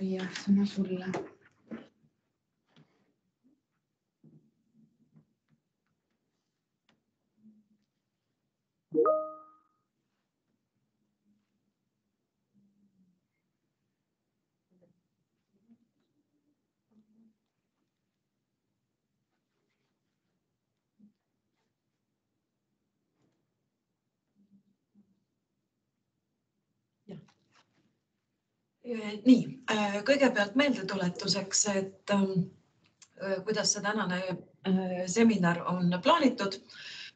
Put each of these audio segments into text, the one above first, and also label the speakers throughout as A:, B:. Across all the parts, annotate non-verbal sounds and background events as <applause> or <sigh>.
A: María, son azul
B: nii, kõigepealt meeldetuletuseks, et ähm, kuidas see tänane äh, seminar on plaanitud.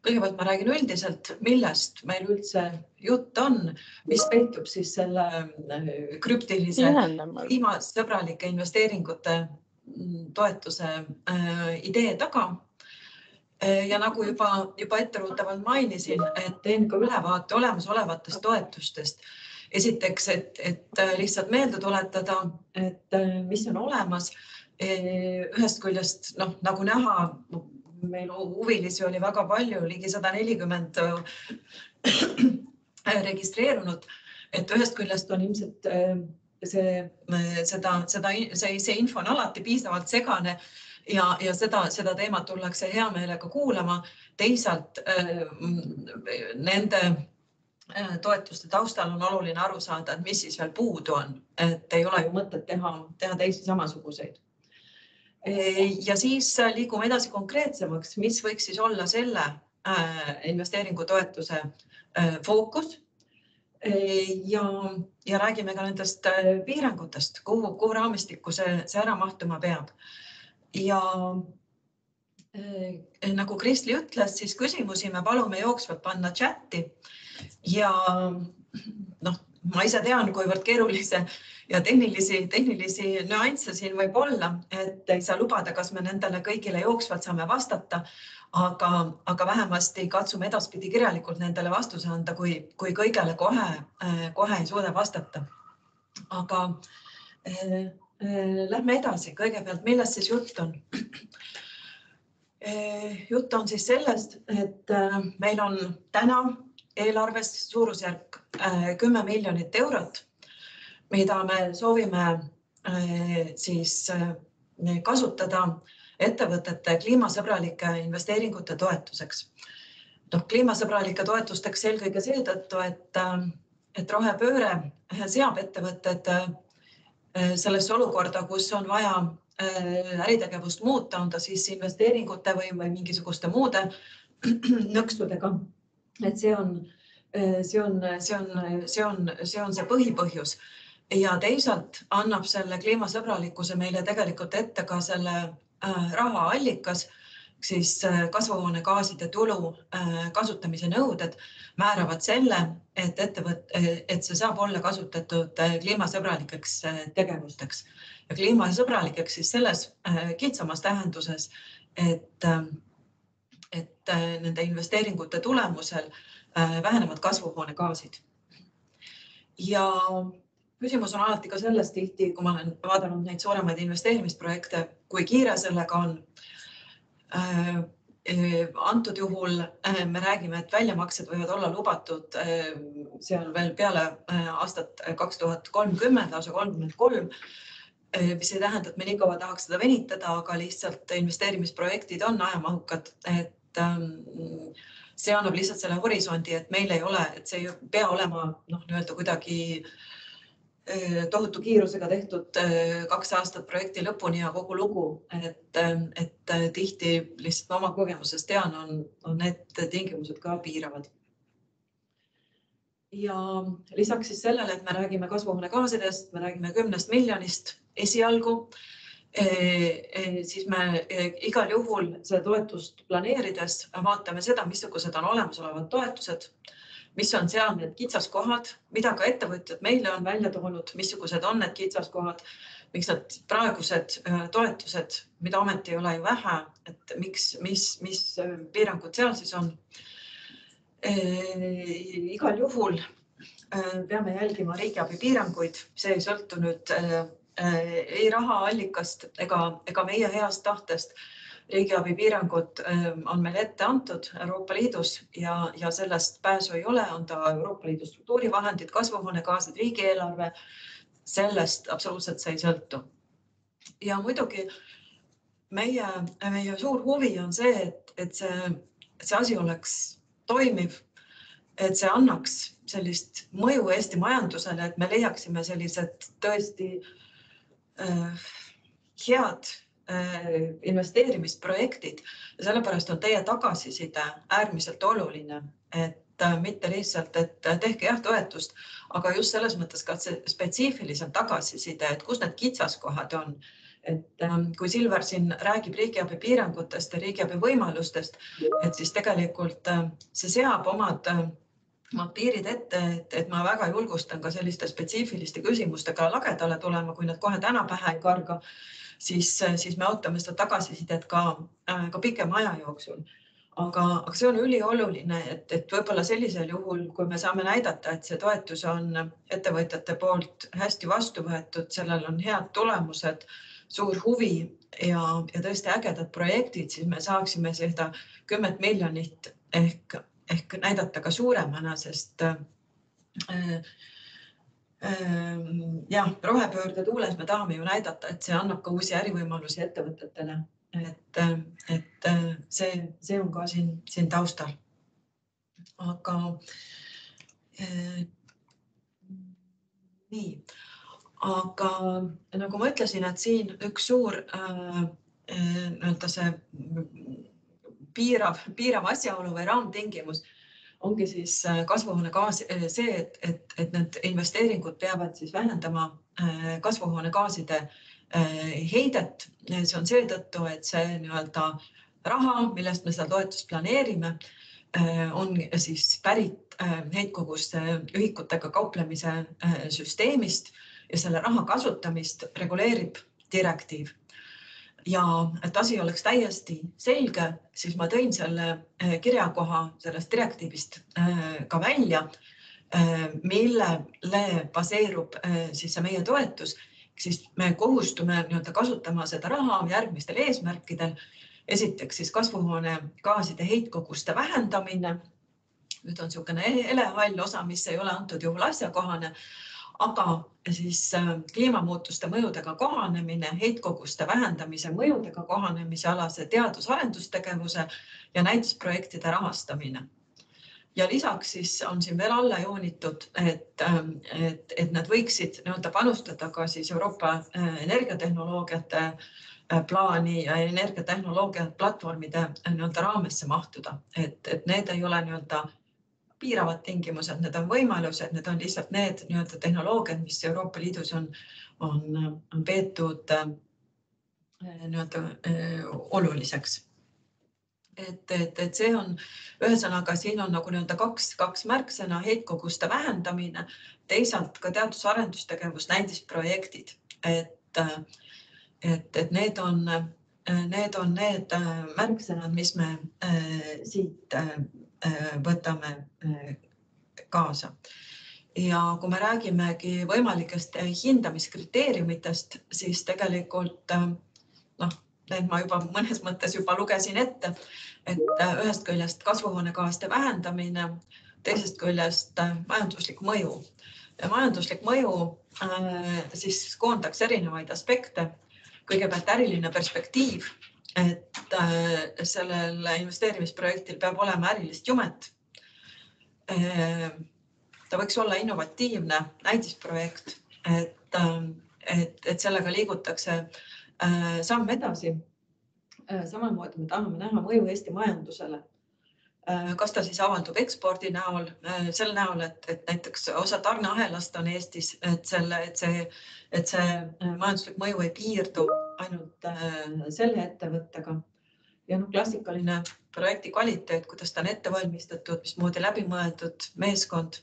B: kõigepealt ma räägin üldiselt, millest meil üldse jutt on, mis peitub siis selle äh, krüptilise kliimasõbralike investeeringute mm, toetuse äh, idee taga. Ja nagu juba, juba etteruttavalt mainisin, et teen ka ülevaate olemasolevatest toetustest esiteks, et, et äh, lihtsalt meelde tuletada, et äh, mis on olemas. Ühest küljest noh, nagu näha, meil huvilisi oli väga palju, ligi sada nelikümmend äh, registreerunud, et ühest küljest on ilmselt see, seda, seda, see, see info on alati piisavalt segane ja, ja seda, seda teemat tullakse hea meelega kuulama. teisalt nende toetuste taustal on oluline aru saada, et mis siis veel puudu on, et ei ole ju mõtet teha, teha teisi samasuguseid. ja siis liigume edasi konkreetsemaks, mis võiks siis olla selle äh, investeeringutoetuse äh, fookus. ja, ja räägime ka nendest piirangutest, kuhu, kuhu raamistikku see, see ära mahtuma peab. ja nagu Kristli ütles, siis küsimusi me palume jooksvalt panna chati ja noh, ma ise tean, kuivõrd keerulisi ja tehnilisi, tehnilisi nüansse siin võib olla, et ei saa lubada, kas me nendele kõigile jooksvalt saame vastata, aga, aga vähemasti katsume edaspidi kirjalikult nendele vastuse anda, kui, kui kõigele kohe, kohe ei suuda vastata. aga äh, lähme edasi, kõigepealt, millest siis jutt on? jutt on siis sellest, et meil on täna eelarves suurusjärk äh, kümme miljonit eurot, mida me soovime äh, siis äh, kasutada ettevõtete kliimasõbralike investeeringute toetuseks. noh, kliimasõbralike toetusteks eelkõige seetõttu, et, et rohepööre seab ettevõtted sellesse olukorda, kus on vaja äritegevust muuta, on ta siis investeeringute või, või mingisuguste muude <clears throat> nõksudega et see on, see on, see on, see on, see on see põhipõhjus. Ja teisalt annab selle kliimasõbralikkuse meile tegelikult ette ka selle äh, rahaallikas, siis äh, kasvuhoonegaaside tulu äh, kasutamise nõuded määravad selle, et ettevõte, et see saab olla kasutatud kliimasõbralikeks tegevusteks. Ja kliimasõbralikeks siis selles kitsamas tähenduses, et et äh, nende investeeringute tulemusel äh, vähenevad kasvuhoonegaasid. ja küsimus on alati ka selles tihti, kui ma olen vaadanud neid suuremaid investeerimisprojekte, kui kiire sellega on. Äh, antud juhul me räägime, et väljamaksed võivad olla lubatud seal veel peale aastat kaks tuhat kolmkümmend, lausa kolmkümmend kolm mis ei tähenda, et me nii kaua tahaks seda venitada, aga lihtsalt investeerimisprojektid on ajamahukad, et Ähm, see annab lihtsalt selle horisondi, et meil ei ole, et see ei pea olema noh, nii-öelda kuidagi äh, tohutu kiirusega tehtud äh, kaks aastat projekti lõpuni ja kogu lugu, et, ähm, et äh, tihti lihtsalt ma oma kogemusest tean, on, on need tingimused ka piiravad. ja lisaks siis sellele, et me räägime kasvuhoonegaasidest, me räägime kümnest miljonist esialgu siis me eh, igal juhul seda toetust planeerides vaatame seda, missugused on olemasolevad toetused, mis on seal need kitsaskohad, mida ka ettevõtjad meile on välja toonud, missugused on need kitsaskohad, miks need praegused toetused, mida ometi ei ole ju vähe, et miks, mis, mis piirangud seal siis on. igal juhul peame jälgima riigiabi piiranguid, see ei sõltu nüüd ei rahaallikast ega, ega meie heast tahtest. riigiabi piirangud ähm, on meil ette antud Euroopa Liidus ja, ja sellest pääsu ei ole, on ta Euroopa Liidu struktuurivahendid, kasvuhoonegaasid, riigieelarve sellest absoluutselt see ei sõltu. ja muidugi meie, meie suur huvi on see, et, et see, see asi oleks toimiv, et see annaks sellist mõju Eesti majandusele, et me leiaksime sellised tõesti äh, head äh, investeerimisprojektid. Ja sellepärast on teie tagasiside äärmiselt oluline, et äh, mitte lihtsalt, et tehke jah toetust, aga just selles mõttes ka see spetsiifilisem tagasiside, et kus need kitsaskohad on. Et kui Silver siin räägib riigiabi piirangutest ja riigiabi võimalustest, et siis tegelikult äh, see seab omad, äh, omad piirid ette, et, et ma väga julgustan ka selliste spetsiifiliste küsimustega lagedale tulema, kui nad kohe täna pähe ei karga, siis, äh, siis me ootame seda tagasisidet ka, ka pikema aja jooksul. Aga, aga see on ülioluline, et, et võib-olla sellisel juhul, kui me saame näidata, et see toetus on ettevõtjate poolt hästi vastu võetud, sellel on head tulemused suur huvi ja, ja tõesti ägedad projektid, siis me saaksime seda kümmet miljonit ehk, ehk näidata ka suuremana, sest äh, äh, jah, rohepöörde tuules me tahame ju näidata, et see annab ka uusi ärivõimalusi ettevõtetele, et, et see, see on ka siin, siin taustal. aga äh, nii aga nagu ma ütlesin, et siin üks suur äh, äh, nii-öelda see piirav, piirav asjaolu või raamtingimus ongi siis äh, kasvuhoonegaas, see, et, et, et need investeeringud peavad siis vähendama kasvuhoonegaaside heidet. see on seetõttu, et see nii-öelda raha, millest me seda toetust planeerime, on siis pärit heitkoguste ühikutega kauplemise süsteemist ja selle raha kasutamist reguleerib direktiiv. Ja et asi oleks täiesti selge, siis ma tõin selle eh, kirjakoha sellest direktiivist eh, ka välja, eh, millele baseerub siis see meie toetus, siis me kohustume nii-öelda kasutama seda raha järgmistel eesmärkidel. esiteks siis kasvuhoonegaaside heitkoguste vähendamine. nüüd on niisugune helehall osa, mis ei ole antud juhul asjakohane aga siis äh, kliimamuutuste mõjudega kohanemine, heitkoguste vähendamise mõjudega kohanemise alase teadus-arendustegevuse ja näitusprojektide rahastamine. ja lisaks siis on siin veel alla joonitud, et, ähm, et, et nad võiksid nii-öelda panustada ka siis Euroopa äh, energiatehnoloogiate äh, plaani ja energiatehnoloogia platvormide nii-öelda raamesse mahtuda, et, et need ei ole nii-öelda piiravad tingimused, need on võimalused, need on lihtsalt need nii-öelda tehnoloogiad, mis Euroopa Liidus on, on, on peetud äh, nii-öelda äh, oluliseks. et, et, et see on, ühesõnaga siin on nagu nii-öelda kaks, kaks märksõna, heitkoguste vähendamine, teisalt ka teadus-arendustegevus, näidisprojektid, et, et, et need on, need on need märksõnad, mis me äh, siit äh, Äh, võtame äh, kaasa. ja kui me räägimegi võimalikest hindamiskriteeriumitest, siis tegelikult äh, noh, need ma juba mõnes mõttes juba lugesin ette, et ühest küljest kasvuhoonegaaside vähendamine, teisest küljest majanduslik mõju ja majanduslik mõju siis koondaks erinevaid aspekte. kõigepealt äriline perspektiiv et äh, sellel investeerimisprojektil peab olema ärilist jumet. Äh, ta võiks olla innovatiivne näidisprojekt, et, äh, et, et sellega liigutakse samm edasi. samamoodi me tahame näha mõju Eesti majandusele kas ta siis avaldub ekspordi näol, sel näol, et, et näiteks osa tarneahelast on Eestis, et selle, et see, et see majanduslik mõju ei piirdu ainult äh, selle ettevõttega. ja noh, klassikaline projekti kvaliteet, kuidas ta on ette valmistatud, mismoodi läbimõeldud meeskond.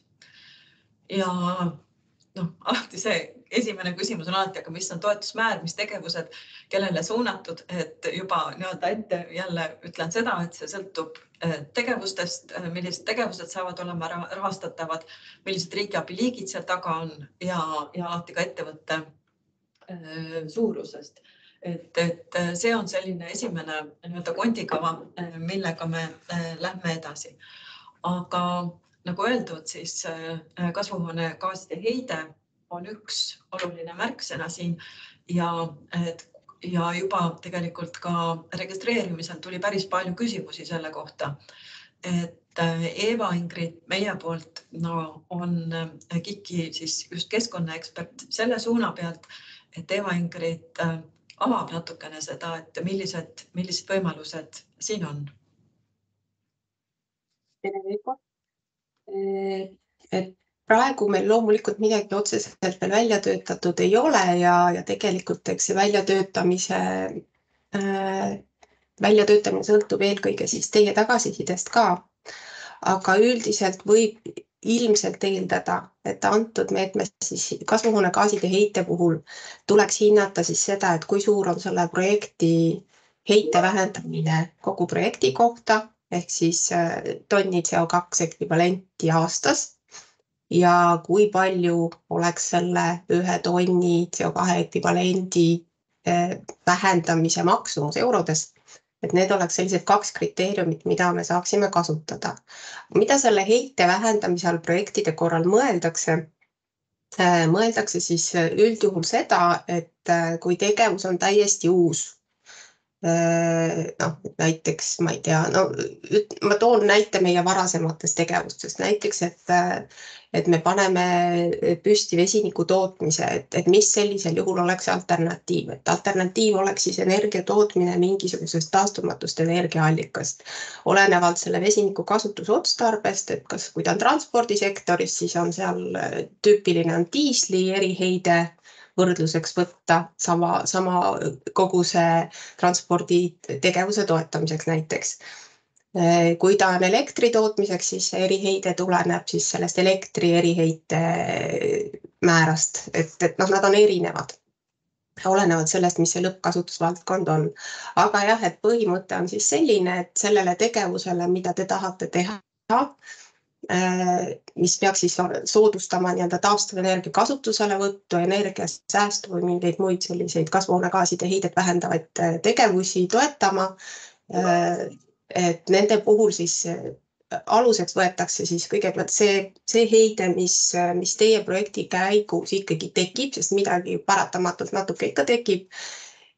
B: ja noh, alati see esimene küsimus on alati, aga mis on toetusmäär, mis tegevused, kellele suunatud, et juba nii-öelda ette jälle ütlen seda, et see sõltub äh, tegevustest, äh, millised tegevused saavad olema rahastatavad, millised riigiabi liigid seal taga on ja, ja alati ka ettevõtte suurusest et, et see on selline esimene nii-öelda kondikava, millega me äh, lähme edasi. aga nagu öeldud, siis kasvuhoonegaaside heide on üks oluline märksõna siin ja et ja juba tegelikult ka registreerimisel tuli päris palju küsimusi selle kohta. et Eva-Ingrid meie poolt no, on KIK-i siis just keskkonnaekspert selle suuna pealt, et Eva-Ingrid avab natukene seda, et millised, millised võimalused siin on?
A: tere, Veiko. et praegu meil loomulikult midagi otseselt veel välja töötatud ei ole ja, ja tegelikult eks see väljatöötamise äh,, väljatöötamine sõltub eelkõige siis teie tagasisidest ka. aga üldiselt võib ilmselt eeldada, et antud meetmes siis kasvuhoonegaaside heite puhul tuleks hinnata siis seda, et kui suur on selle projekti heite vähendamine kogu projekti kohta ehk siis äh, tonni CO2 ekvivalenti aastas ja kui palju oleks selle ühe tonni CO2 ekvivalendi eh, vähendamise maksumus eurodes. et need oleks sellised kaks kriteeriumit, mida me saaksime kasutada. mida selle heite vähendamise all projektide korral mõeldakse? Eh, mõeldakse siis üldjuhul seda, et eh, kui tegevus on täiesti uus noh, näiteks ma ei tea, no ma toon näite meie varasematest tegevustest, näiteks et et me paneme püsti vesiniku tootmise, et, et mis sellisel juhul oleks alternatiiv, et alternatiiv oleks siis energia tootmine mingisugusest taastumatust energiaallikast. olenevalt selle vesiniku kasutusotstarbest, et kas, kui ta on transpordisektoris, siis on seal tüüpiline on diisli eriheide võrdluseks võtta sama, sama koguse transporditegevuse toetamiseks näiteks kui ta on elektri tootmiseks, siis eriheide tuleneb siis sellest elektri eriheite määrast, et, et noh, nad on erinevad. olenevalt sellest, mis see lõppkasutusvaldkond on. aga jah, et põhimõte on siis selline, et sellele tegevusele, mida te tahate teha, mis peaks siis soodustama nii-öelda taastuvenergia kasutuselevõttu, energiasäästu või mingeid muid selliseid kasvuhoonegaaside heidet vähendavaid äh, tegevusi toetama et nende puhul siis äh, aluseks võetakse siis kõigepealt see, see heide, mis, äh, mis teie projekti käigus ikkagi tekib, sest midagi paratamatult natuke ikka tekib.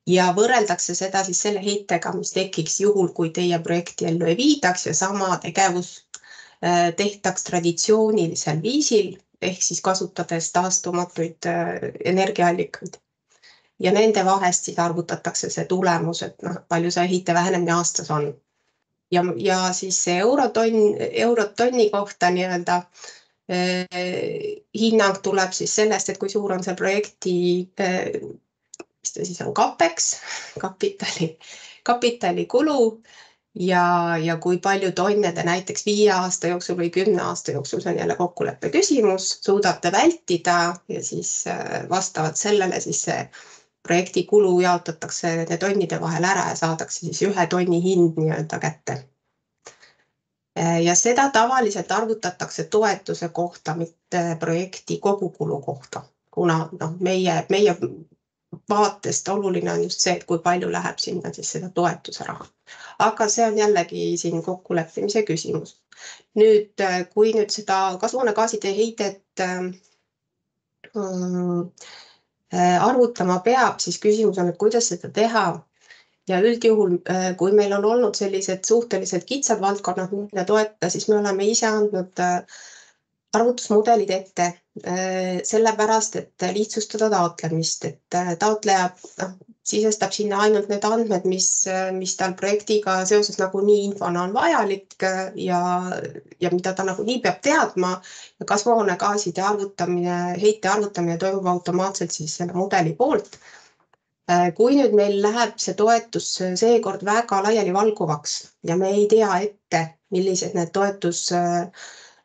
A: ja võrreldakse seda siis selle heitega, mis tekiks juhul, kui teie projekti ellu ei viidaks ja sama tegevus äh, tehtaks traditsioonilisel viisil ehk siis kasutades taastumatuid energiaallikaid. Ja nende vahest siis arvutatakse see tulemus, et noh, palju see heite vähenemine aastas on. Ja, ja siis see eurotonn, eurot tonni kohta nii-öelda eh, hinnang tuleb siis sellest, et kui suur on see projekti eh,, mis ta siis on, CAPEX, kapitali, kapitalikulu ja, ja kui palju tonne te näiteks viie aasta jooksul või kümne aasta jooksul, see on jälle kokkuleppe küsimus, suudate vältida ja siis eh, vastavalt sellele siis see projekti kulu jaotatakse nende tonnide vahel ära ja saadakse siis ühe tonni hind nii-öelda kätte. ja seda tavaliselt arvutatakse toetuse kohta, mitte projekti kogukulu kohta, kuna noh, meie, meie vaatest oluline on just see, et kui palju läheb sinna siis seda toetuse raha. aga see on jällegi siin kokkuleppimise küsimus. nüüd, kui nüüd seda kasvuhoonegaaside heidet ähm, Äh, arvutama peab, siis küsimus on, et kuidas seda teha. ja üldjuhul, äh, kui meil on olnud sellised suhteliselt kitsad valdkonnad, mida toeta, siis me oleme ise andnud äh, arvutusmudelid ette sellepärast, et lihtsustada taotlemist, et taotleja noh, sisestab sinna ainult need andmed, mis, mis tal projektiga seoses nagunii infona on vajalik ja, ja mida ta nagunii peab teadma. kasvuhoonegaaside arvutamine, heite arvutamine toimub automaatselt siis selle mudeli poolt. kui nüüd meil läheb see toetus seekord väga laialivalguvaks ja me ei tea ette, millised need toetus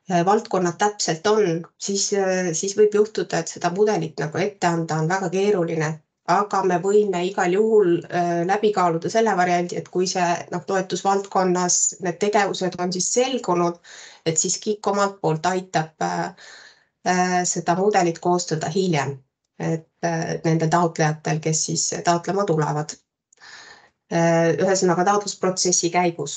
A: valdkonnad täpselt on, siis, siis võib juhtuda, et seda mudelit nagu ette anda on väga keeruline aga me võime igal juhul äh, läbi kaaluda selle variandi, et kui see noh, toetusvaldkonnas need tegevused on siis selgunud, et siis KIK omalt poolt aitab äh, äh, seda mudelit koostada hiljem, et nende taotlejatel, kes siis taotlema tulevad. ühesõnaga taotlusprotsessi käigus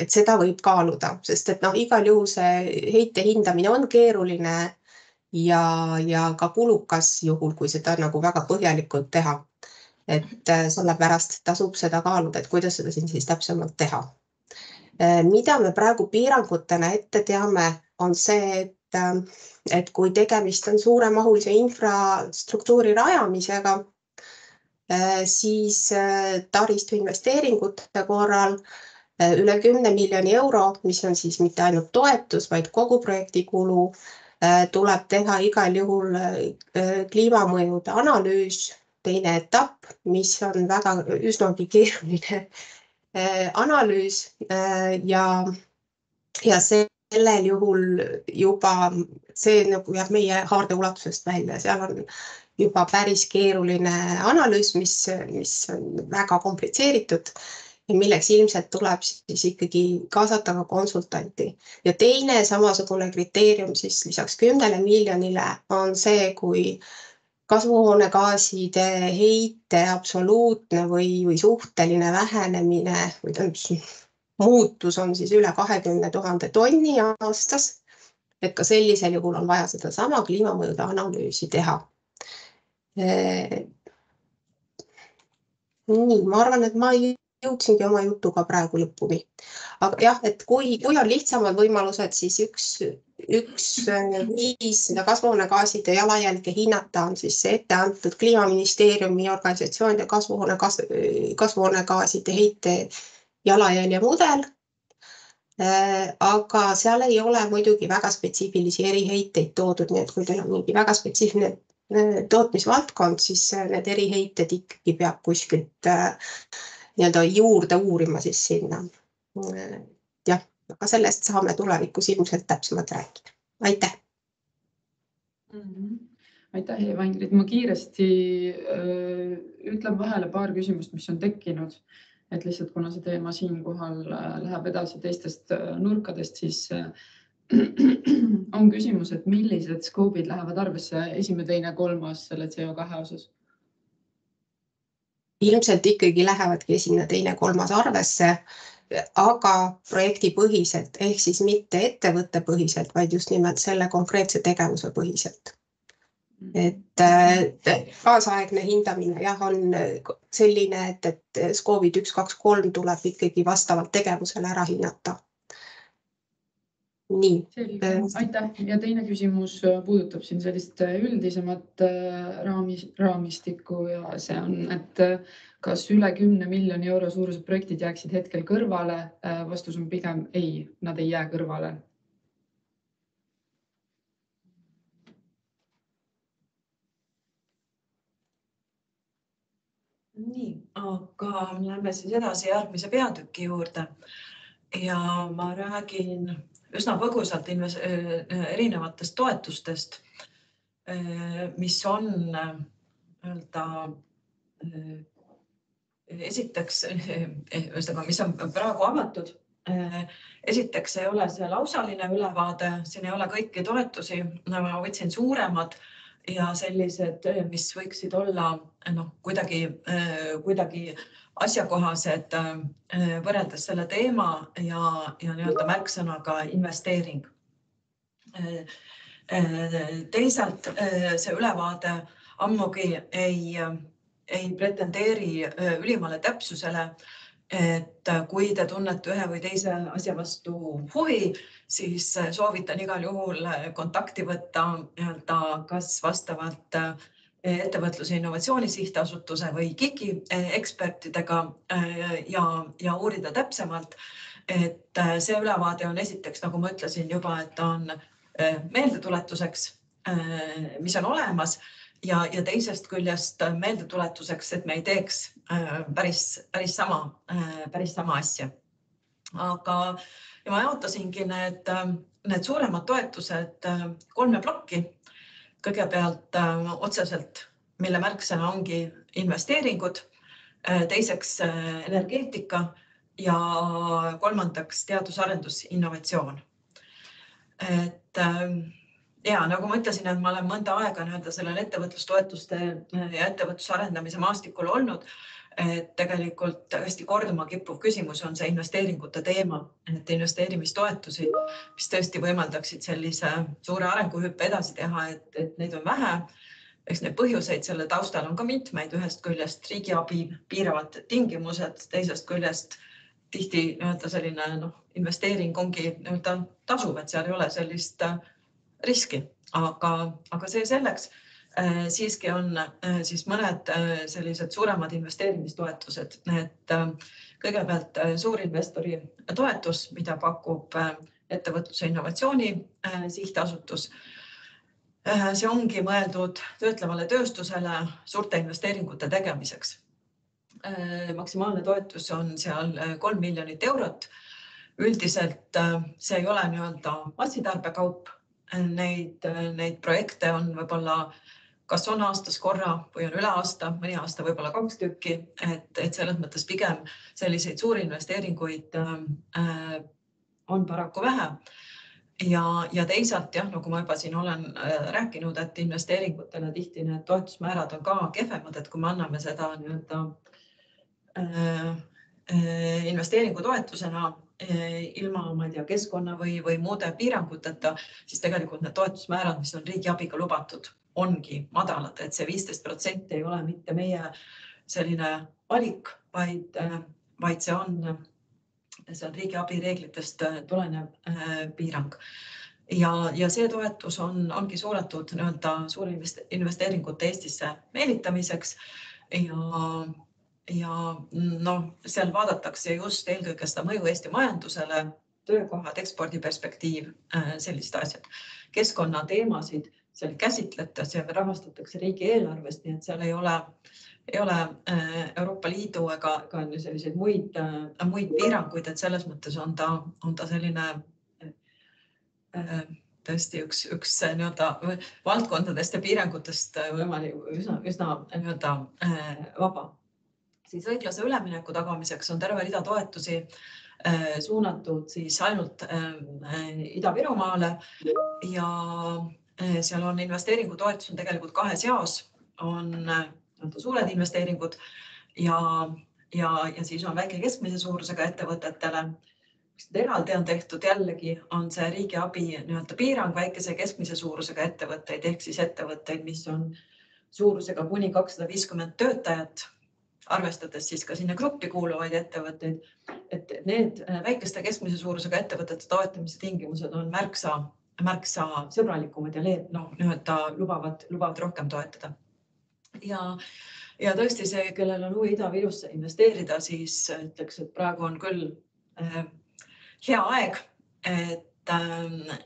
A: et seda võib kaaluda, sest et noh, igal juhul see heite hindamine on keeruline ja, ja ka kulukas, juhul kui seda nagu väga põhjalikult teha. et sellepärast tasub seda kaaluda, et kuidas seda siin siis täpsemalt teha. mida me praegu piirangutena ette teame, on see, et, et kui tegemist on suuremahulise infrastruktuuri rajamisega, siis taristu investeeringute korral üle kümne miljoni euro, mis on siis mitte ainult toetus, vaid kogu projekti kulu, tuleb teha igal juhul kliimamõjude analüüs, teine etapp, mis on väga üsnagi keeruline analüüs ja, ja see sellel juhul juba see nagu jääb meie haarde ulatusest välja, seal on juba päris keeruline analüüs, mis, mis on väga komplitseeritud milleks ilmselt tuleb siis ikkagi kaasata ka konsultanti. ja teine samasugune kriteerium siis lisaks kümnele miljonile on see, kui kasvuhoonegaaside heite absoluutne või, või suhteline vähenemine või tähendab muutus on siis üle kahekümne tuhande tonni aastas. et ka sellisel juhul on vaja sedasama kliimamõjude analüüsi teha. nii, ma arvan, et ma jõudsingi oma jutuga praegu lõpuni. aga jah, et kui, kui on lihtsamad võimalused, siis üks, üks viis seda kasvuhoonegaaside jalajälge hinnata on siis see ette antud Kliimaministeeriumi organisatsioonide kasvuhoone, kasvuhoonegaaside heite jalajälje mudel. Äh, aga seal ei ole muidugi väga spetsiifilisi eriheiteid toodud, nii et kui teil on mingi väga spetsiifiline äh, tootmisvaldkond, siis äh, need eriheited ikkagi peab kuskilt nii-öelda juurde uurima siis sinna. jah, aga sellest saame tulevikus ilmselt täpsemalt rääkida. aitäh
C: mm. -hmm aitäh, Eva Ingrid, ma kiiresti öö, ütlen vahele paar küsimust, mis on tekkinud et lihtsalt kuna see teema siinkohal äh, läheb edasi teistest äh, nurkadest, siis äh, <clears throat> on küsimus, et millised skoobid lähevad arvesse esimene, teine, kolmas selle CO2 osas?
A: Ilmselt ikkagi lähevadki esimene, teine, kolmas arvesse, aga projektipõhiselt ehk siis mitte ettevõttepõhiselt, vaid just nimelt selle konkreetse tegevuse põhiselt et kaasaegne hindamine jah, on selline, et, et Scovid üks, kaks, kolm tuleb ikkagi vastavalt tegevusele ära hinnata. Nii.
C: aitäh. Ja teine küsimus puudutab siin sellist üldisemat äh, raamis, raamistikku ja see on, et äh, kas üle kümne miljoni euro suurused projektid jääksid hetkel kõrvale? Äh, vastus on pigem ei, nad ei jää kõrvale.
B: Nii, aga lähme siis edasi järgmise peatüki juurde. Ja ma räägin üsna põgusalt erinevatest toetustest, mis on nii-öelda esiteks, <laughs> ühesõnaga, mis on praegu avatud. esiteks ei ole see lausaline ülevaade, siin ei ole kõiki toetusi, ma võtsin suuremad ja sellised, mis võiksid olla noh, kuidagi, kuidagi asjakohased võrreldes selle teema ja, ja nii-öelda märksõnaga investeering. teisalt see ülevaade ammugi ei, ei pretendeeri ülimale täpsusele et kui te tunnete ühe või teise asja vastu huvi, siis soovitan igal juhul kontakti võtta nii-öelda kas vastavalt eh, ettevõtluse innovatsiooni sihtasutuse või KIK-i eh, ekspertidega eh, ja, ja uurida täpsemalt. et see ülevaade on esiteks, nagu ma ütlesin juba, et ta on meeldetuletuseks, mis on olemas ja, ja teisest küljest meeldetuletuseks, et me ei teeks päris, päris sama, äh, päris sama asja. aga, ja ma jaotasingi need, äh, need suuremad toetused kolme plokki. kõigepealt otseselt, mille märksõna ongi investeeringud, teiseks energeetika ja kolmandaks teadus-arendus, innovatsioon. et ja nagu ma ütlesin, et ma olen mõnda aega nii-öelda sellel ettevõtlustoetuste äh, ja ettevõtluse arendamise maastikul olnud et tegelikult hästi korduma kippuv küsimus on see investeeringute teema, et investeerimistoetusi, mis tõesti võimaldaksid sellise suure arenguhüppe edasi teha, et, et neid on vähe. eks neid põhjuseid selle taustal on ka mitmeid, ühest küljest riigiabi piiravad tingimused, teisest küljest tihti nii-öelda selline noh, investeering ongi nii-öelda tasuv, et seal ei ole sellist äh, riski, aga, aga see selleks siiski on äh, siis mõned äh, sellised suuremad investeerimistoetused, et kõigepealt suurinvestori toetus, mida pakub ettevõtluse innovatsiooni sihtasutus. see ongi mõeldud töötlevale tööstusele suurte investeeringute tegemiseks. maksimaalne toetus on seal kolm miljonit eurot. üldiselt see ei ole nii-öelda massitarbekaup. Neid, neid projekte on võib-olla kas on aastas korra või on üle aasta, mõni aasta võib-olla kaks tükki, et, et selles mõttes pigem selliseid suuri investeeringuid äh, on paraku vähe. ja, ja teisalt jah, nagu ma juba siin olen äh, rääkinud, et investeeringutele tihti need toetusmäärad on ka kehvemad, et kui me anname seda nii-öelda äh, äh, investeeringutoetusena äh, ilma, ma ei tea, keskkonna või, või muude piiranguteta, siis tegelikult need toetusmäärad, mis on riigiabiga lubatud, ongi madalad, et see viisteist protsenti ei ole mitte meie selline valik, vaid, vaid see on, see on riigiabi reeglitest tulenev äh, piirang. ja, ja see toetus on, ongi suunatud nii-öelda suure investeeringute Eestisse meelitamiseks ja ja noh, seal vaadatakse just eelkõige seda mõju Eesti majandusele, töökohad, ekspordiperspektiiv, äh, sellised asjad, keskkonnateemasid seal käsitletakse ja rahastatakse riigieelarvest, nii et seal ei ole, ei ole äh, Euroopa Liidu ega ka selliseid muid, äh, muid piiranguid, et selles mõttes on ta, on ta selline äh, tõesti üks, üks nii-öelda valdkondadest ja piirangutest võimalik üsna, üsna nii-öelda vaba. siis õiglase ülemineku tagamiseks on terve rida toetusi suunatud siis ainult Ida-Virumaale ja seal on investeeringutoetus on tegelikult kahes jaos, on eh, nii-öelda suured investeeringud ja, ja, ja siis on väike keskmise suurusega ettevõtetele. mis nüüd eraldi on tehtud, jällegi on see riigiabi nii-öelda piirang väikese keskmise suurusega ettevõtteid ehk siis ettevõtteid, mis on suurusega kuni kakssada viiskümmend töötajat, arvestades siis ka sinna gruppi kuuluvaid ettevõtteid. et need eh, väikeste keskmise suurusega ettevõtete toetamise tingimused on märksa märksa sõbralikumad ja leeb, noh, nii-öelda lubavad, lubavad rohkem toetada. ja, ja tõesti see, kellel on huvi Ida-Virusse investeerida, siis ütleks, et praegu on küll äh, hea aeg, et äh,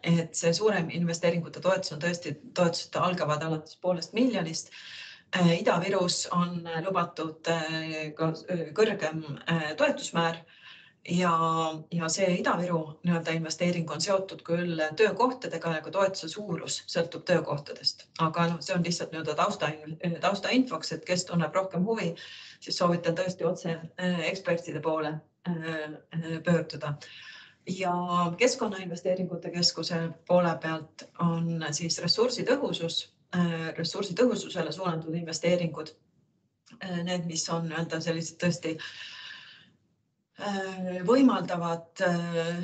B: et see suurem investeeringute toetus on tõesti, toetused algavad alates poolest miljonist äh,. Ida-Virus on lubatud äh, ka äh, kõrgem äh, toetusmäär ja, ja see Ida-Viru nii-öelda investeering on seotud küll töökohtadega, aga toetuse suurus sõltub töökohtadest, aga noh, see on lihtsalt nii-öelda tausta, taustainfoks, et kes tunneb rohkem huvi, siis soovitan tõesti otse äh, ekspertide poole äh, äh, pöörduda. ja Keskkonnainvesteeringute Keskuse poole pealt on siis ressursitõhusus, ressursitõhususele suunatud investeeringud. Need, mis on nii-öelda sellised tõesti Äh, võimaldavad äh,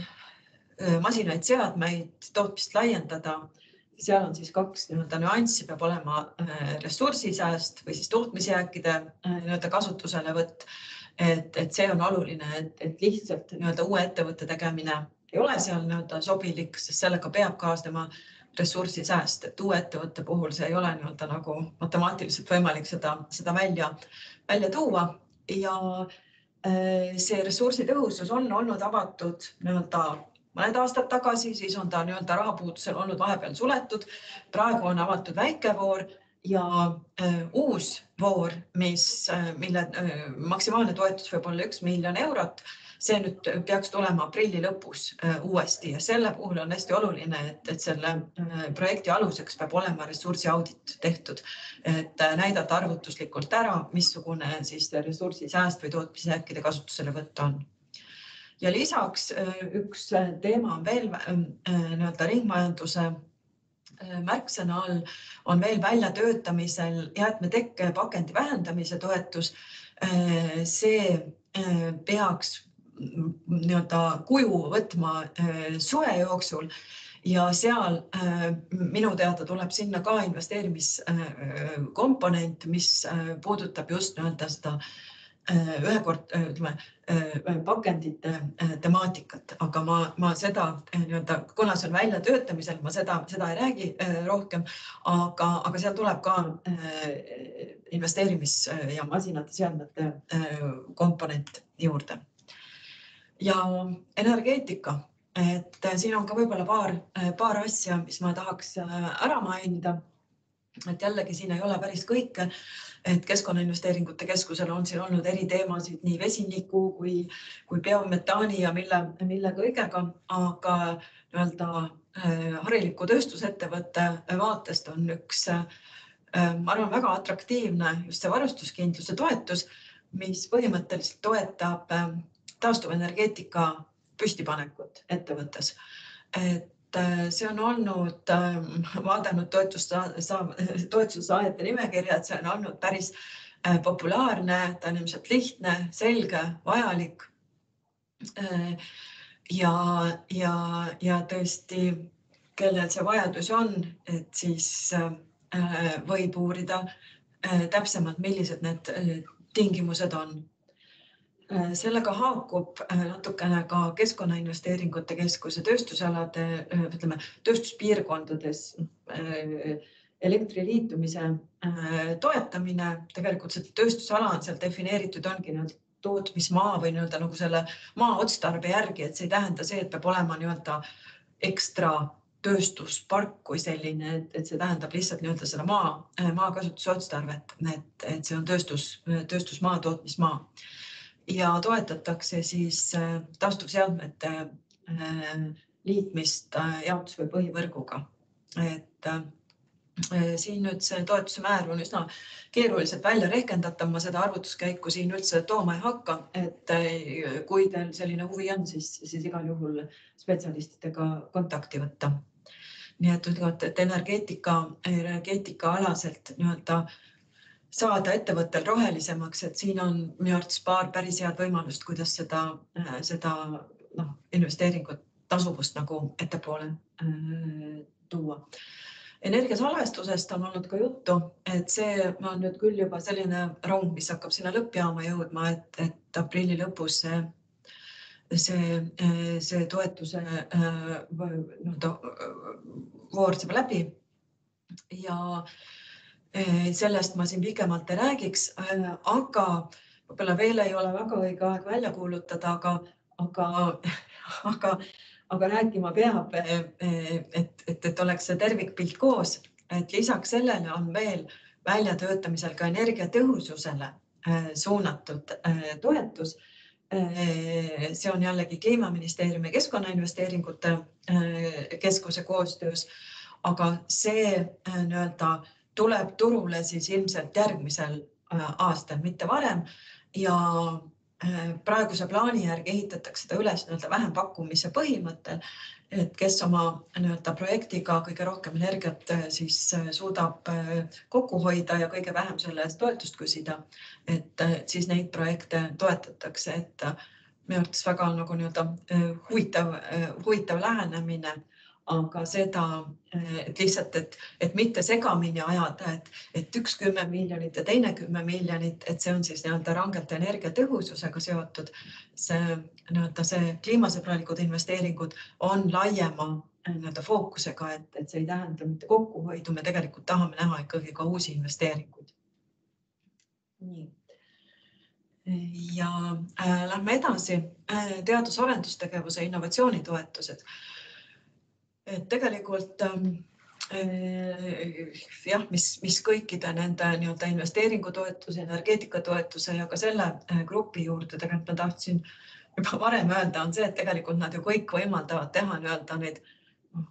B: äh, masinaid, seadmeid, tootmist laiendada. seal on siis kaks nii-öelda nüanssi, peab olema ressursisääst või siis tootmisjääkide nii-öelda kasutuselevõtt. et, et see on oluline, et, et lihtsalt nii-öelda uue ettevõtte tegemine ei ole seal nii-öelda sobilik, sest sellega peab kaasnema ressursisääst, et uue ettevõtte puhul see ei ole nii-öelda nagu matemaatiliselt võimalik seda, seda välja, välja tuua ja Äh, see ressursitõhusus on olnud avatud nii-öelda mõned aastad tagasi, siis on ta nii-öelda rahapuudusel olnud vahepeal suletud. praegu on avatud väike voor ja äh, uus voor, mis äh,, mille äh, maksimaalne toetus võib olla üks miljon eurot see nüüd peaks tulema aprilli lõpus äh, uuesti ja selle puhul on hästi oluline, et, et selle äh, projekti aluseks peab olema ressursiaudit tehtud, et äh, näidata arvutuslikult ära, missugune siis ressursisääst või tootmisjääkide kasutuselevõtt on ja lisaks üks teema on veel nii-öelda ringmajanduse märksõna all on veel väljatöötamisel jäätmetekke pakendi vähendamise toetus. see peaks nii-öelda kuju võtma suve jooksul. Ja seal minu teada tuleb sinna ka investeerimiskomponent, mis puudutab just nii-öelda seda ühekord ütleme pakendite temaatikat, aga ma, ma seda nii-öelda, kuna see on väljatöötamisel, ma seda, seda ei räägi rohkem, aga, aga seal tuleb ka investeerimis ja masinate, seadmete komponent juurde. Ja energeetika, et siin on ka võib-olla paar, paar asja, mis ma tahaks ära mainida. et jällegi siin ei ole päris kõike et Keskkonnainvesteeringute Keskusel on siin olnud eri teemasid nii vesiniku kui, kui biometaani ja mille, mille kõigega, aga nii-öelda äh, hariliku tööstusettevõtte vaatest on üks äh,, ma arvan, väga atraktiivne just see varustuskindluse toetus, mis põhimõtteliselt toetab äh, taastuvenergeetika püstipanekut ettevõttes. et Äh, see on olnud, ähm, vaadanud toetust, toetuse saajate nimekirja, et see on olnud päris äh, populaarne, ta on ilmselt lihtne, selge, vajalik. Äh, ja, ja, ja tõesti, kellel see vajadus on, et siis võib uurida täpsemalt, millised need tingimused on Äh, sellega haakub äh, natukene ka Keskkonnainvesteeringute Keskuse tööstusalade, äh, ütleme tööstuspiirkondades elektri liitumise toetamine. tegelikult see tööstusala on seal defineeritud, ongi nii-öelda tootmismaa või nii-öelda nagu selle maa otstarbe järgi, et see ei tähenda see, et peab olema nii-öelda ekstra tööstuspark kui selline, et see tähendab lihtsalt nii-öelda seda maa, maakasutuse otstarvet, et, et see on tööstus, tööstusmaa, tootmismaa ja toetatakse siis äh, taastuvseadmete äh, liitmist äh, jaotus- või põhivõrguga. et siin nüüd see toetuse määr on üsna keeruliselt välja rehkendatav, ma seda arvutuskäiku siin üldse tooma ei hakka, et kui teil selline huvi on, siis, siis igal juhul spetsialistidega kontakti võtta. nii et ütleme, et energeetika, energeetikaalaselt nii-öelda äh, saada ettevõttel rohelisemaks, et siin on minu arvates paar päris head võimalust, kuidas seda, äh, seda noh, investeeringut, tasuvust nagu ettepoole äh, tuua. energiasalvestusest on olnud ka juttu, et see on nüüd küll juba selline rong, mis hakkab sinna lõppjaama jõudma, et, et aprilli lõpus see see, see toetuse nii-öelda voor saab läbi ja äh, sellest ma siin pikemalt ei räägiks, äh, aga võib-olla veel ei ole väga õige aeg välja kuulutada, aga, aga, <laughs> aga, aga rääkima peab, eh, et, et, et oleks see tervikpilt koos, et lisaks sellele on veel väljatöötamisel ka energiatõhususele suunatud toetus. see on jällegi Kliimaministeeriumi Keskkonnainvesteeringute Keskuse koostöös, aga see nii-öelda tuleb turule siis ilmselt järgmisel äh, aastal, mitte varem ja äh, praeguse plaani järgi ehitatakse ta üles nii-öelda vähempakkumise põhimõttel, et kes oma nii-öelda projektiga kõige rohkem energiat äh, siis suudab kokku hoida ja kõige vähem selle eest toetust küsida. et siis neid projekte toetatakse, et minu arvates väga nagu nii-öelda huvitav, huvitav lähenemine aga seda, et lihtsalt, et, et mitte segamini ajada, et, et üks kümme miljonit ja teine kümme miljonit, et see on siis nii-öelda rangelt energiatõhususega seotud. see nii-öelda see kliimasõbralikud investeeringud on laiema nii-öelda fookusega, et, et see ei tähenda mitte kokkuhoidu, me tegelikult tahame näha ikkagi ka uusi investeeringuid. nii ja äh, lähme edasi äh,. teadus-arendustegevuse innovatsioonitoetused et tegelikult ähm, äh, jah, mis, mis kõikide nende nii-öelda investeeringutoetuse, energeetikatoetuse ja ka selle äh, grupi juurde tegelikult ma tahtsin juba varem öelda, on see, et tegelikult nad ju kõik võimaldavad teha nii-öelda neid noh,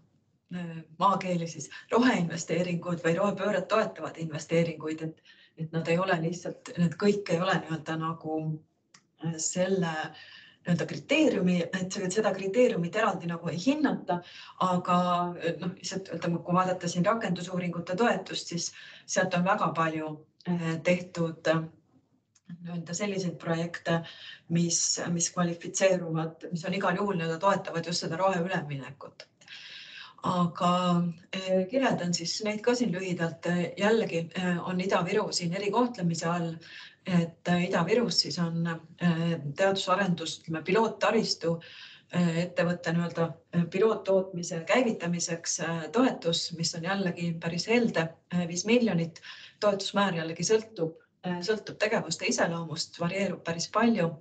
B: äh, maakeeli siis roheinvesteeringuid või rohepööret toetavad investeeringuid, et, et nad ei ole lihtsalt, need kõik ei ole nii-öelda nagu selle nii-öelda kriteeriumi, et seda kriteeriumit eraldi nagu ei hinnata, aga noh, lihtsalt ütleme, kui vaadata siin rakendusuuringute toetust, siis sealt on väga palju tehtud nii-öelda selliseid projekte, mis, mis kvalifitseeruvad, mis on igal juhul nii-öelda toetavad just seda roheüleminekut aga kirjeldan siis neid ka siin lühidalt. jällegi on Ida-Viru siin erikohtlemise all, et Ida-Virus siis on teadus-arendus, ütleme piloottaristu ettevõtte nii-öelda piloottootmise käivitamiseks toetus, mis on jällegi päris helde, viis miljonit. toetusmäär jällegi sõltub sõltub tegevuste iseloomust, varieerub päris palju.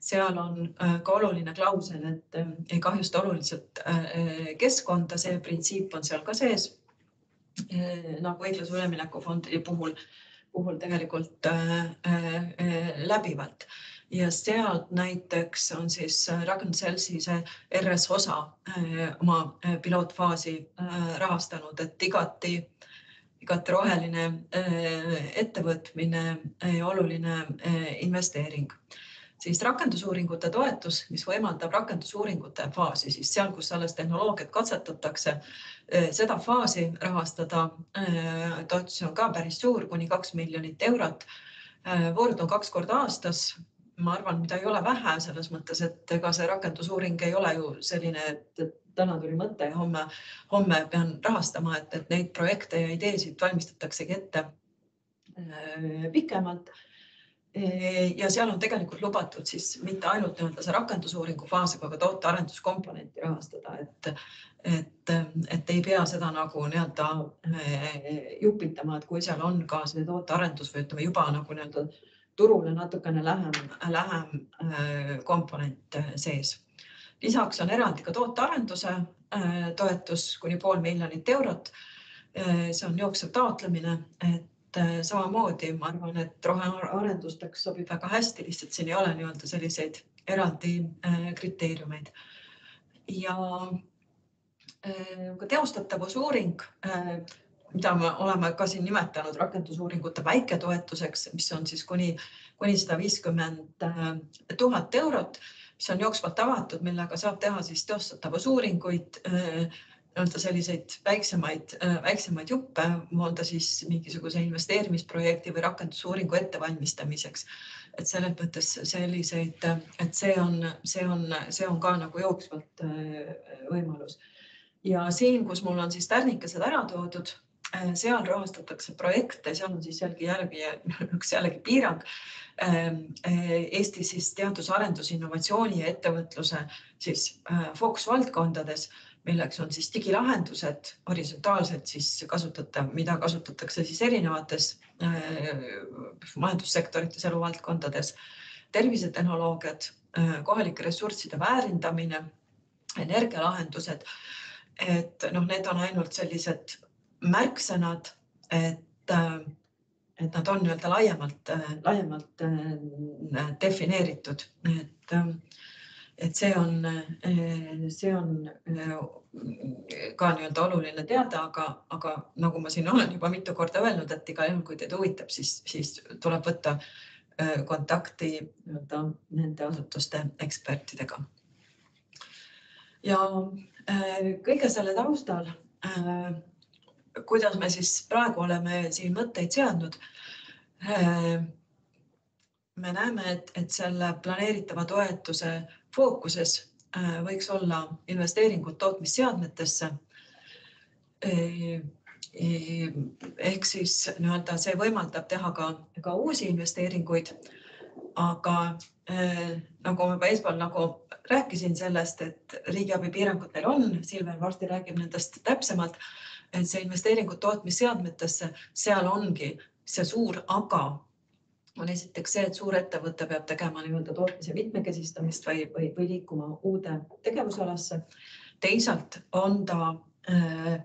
B: seal on ka oluline klausel, et ei kahjusta oluliselt keskkonda, see printsiip on seal ka sees. nagu õiglase ülemineku fondi puhul, puhul tegelikult läbivalt ja sealt näiteks on siis Ragn-Sellsi see RS osa oma pilootfaasi rahastanud, et igati igati roheline ettevõtmine, oluline investeering. Siis rakendusuuringute toetus, mis võimaldab rakendusuuringute faasi, siis seal, kus alles tehnoloogiat katsetatakse, seda faasi rahastada. toetus on ka päris suur, kuni kaks miljonit eurot. voorud on kaks korda aastas ma arvan, mida ei ole vähe selles mõttes, et ega see rakendusuuring ei ole ju selline, et täna tuli mõte ja homme, homme pean rahastama, et, et neid projekte ja ideesid valmistataksegi ette pikemalt. Ja seal on tegelikult lubatud siis mitte ainult nii-öelda see rakendusuuringu faas, aga ka tootearenduskomponenti rahastada, et, et, et ei pea seda nagu nii-öelda jupitama, et kui seal on ka see tootearendus või ütleme juba nagu nii-öelda turule natukene lähem, lähem äh, komponent sees lisaks on eraldi ka tootearenduse toetus kuni pool miljonit eurot. See on jooksev taotlemine, et äh, samamoodi ma arvan, et rohearendusteks sobib väga hästi, lihtsalt siin ei ole nii-öelda selliseid eraldi kriteeriumeid. ja ka teostatavusuuring, mida me oleme ka siin nimetanud rakendusuuringute väiketoetuseks, mis on siis kuni, kuni sada viiskümmend tuhat eurot mis on jooksvalt avatud, millega saab teha siis teostatavusuuringuid, nii-öelda selliseid väiksemaid, väiksemaid juppe, on ta siis mingisuguse investeerimisprojekti või rakendusuuringu ettevalmistamiseks. et selles mõttes selliseid, et see on, see on, see on ka nagu jooksvalt võimalus. ja siin, kus mul on siis tärnikesed ära toodud Äh, seal rahastatakse projekte, seal on siis jällegi jällegi <laughs> üks jällegi piirang. Ähm, äh, Eesti siis teadus-arendus, innovatsiooni ja ettevõtluse siis äh, fookusvaldkondades, milleks on siis digilahendused horisontaalselt siis kasutatav, mida kasutatakse siis erinevates majandussektorites, eluvaldkondades, tervisetehnoloogiad, kohalike ressursside väärindamine, energialahendused. et noh, need on ainult sellised märksõnad, et, et nad on nii-öelda laiemalt, laiemalt äh, defineeritud, et, et see on, see on äh, ka nii-öelda oluline teada, aga, aga nagu ma siin olen juba mitu korda öelnud, et igal juhul, kui teid huvitab, siis, siis tuleb võtta äh, kontakti nii-öelda nende asutuste ekspertidega. ja kõige selle taustal kuidas me siis praegu oleme siin mõtteid seadnud. Me näeme, et, et selle planeeritava toetuse fookuses äh, võiks olla investeeringud tootmisseadmetesse. Äh, ehk siis nii-öelda see võimaldab teha ka, ka uusi investeeringuid. aga nagu ma juba eespool nagu rääkisin sellest, et riigiabi piirangud meil on, Silver varsti räägib nendest täpsemalt et see investeeringud tootmisseadmetesse, seal ongi see suur aga on esiteks see, et suurettevõte peab tegema nii-öelda tootmise mitmekesistamist või, või, või liikuma uude tegevusalasse. teisalt on ta äh, äh,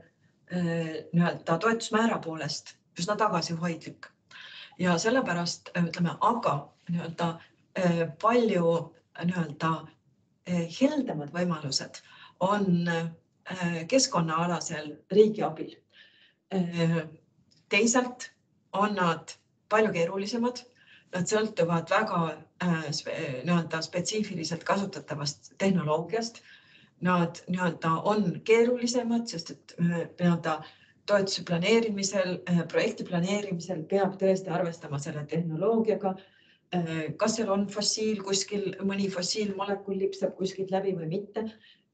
B: nii-öelda toetusmäära poolest üsna tagasihoidlik ja sellepärast ütleme, aga nii-öelda äh, palju nii-öelda äh, heldemad võimalused on äh, Äh, keskkonnaalasel riigiabil. Äh, teisalt on nad palju keerulisemad nad sõltuvad väga äh, nii-öelda spetsiifiliselt kasutatavast tehnoloogiast. Nad nii-öelda on keerulisemad, sest et äh, nii-öelda toetuse planeerimisel, äh, projekti planeerimisel peab tõesti arvestama selle tehnoloogiaga kas seal on fossiil kuskil, mõni fossiilmolekul lipsab kuskilt läbi või mitte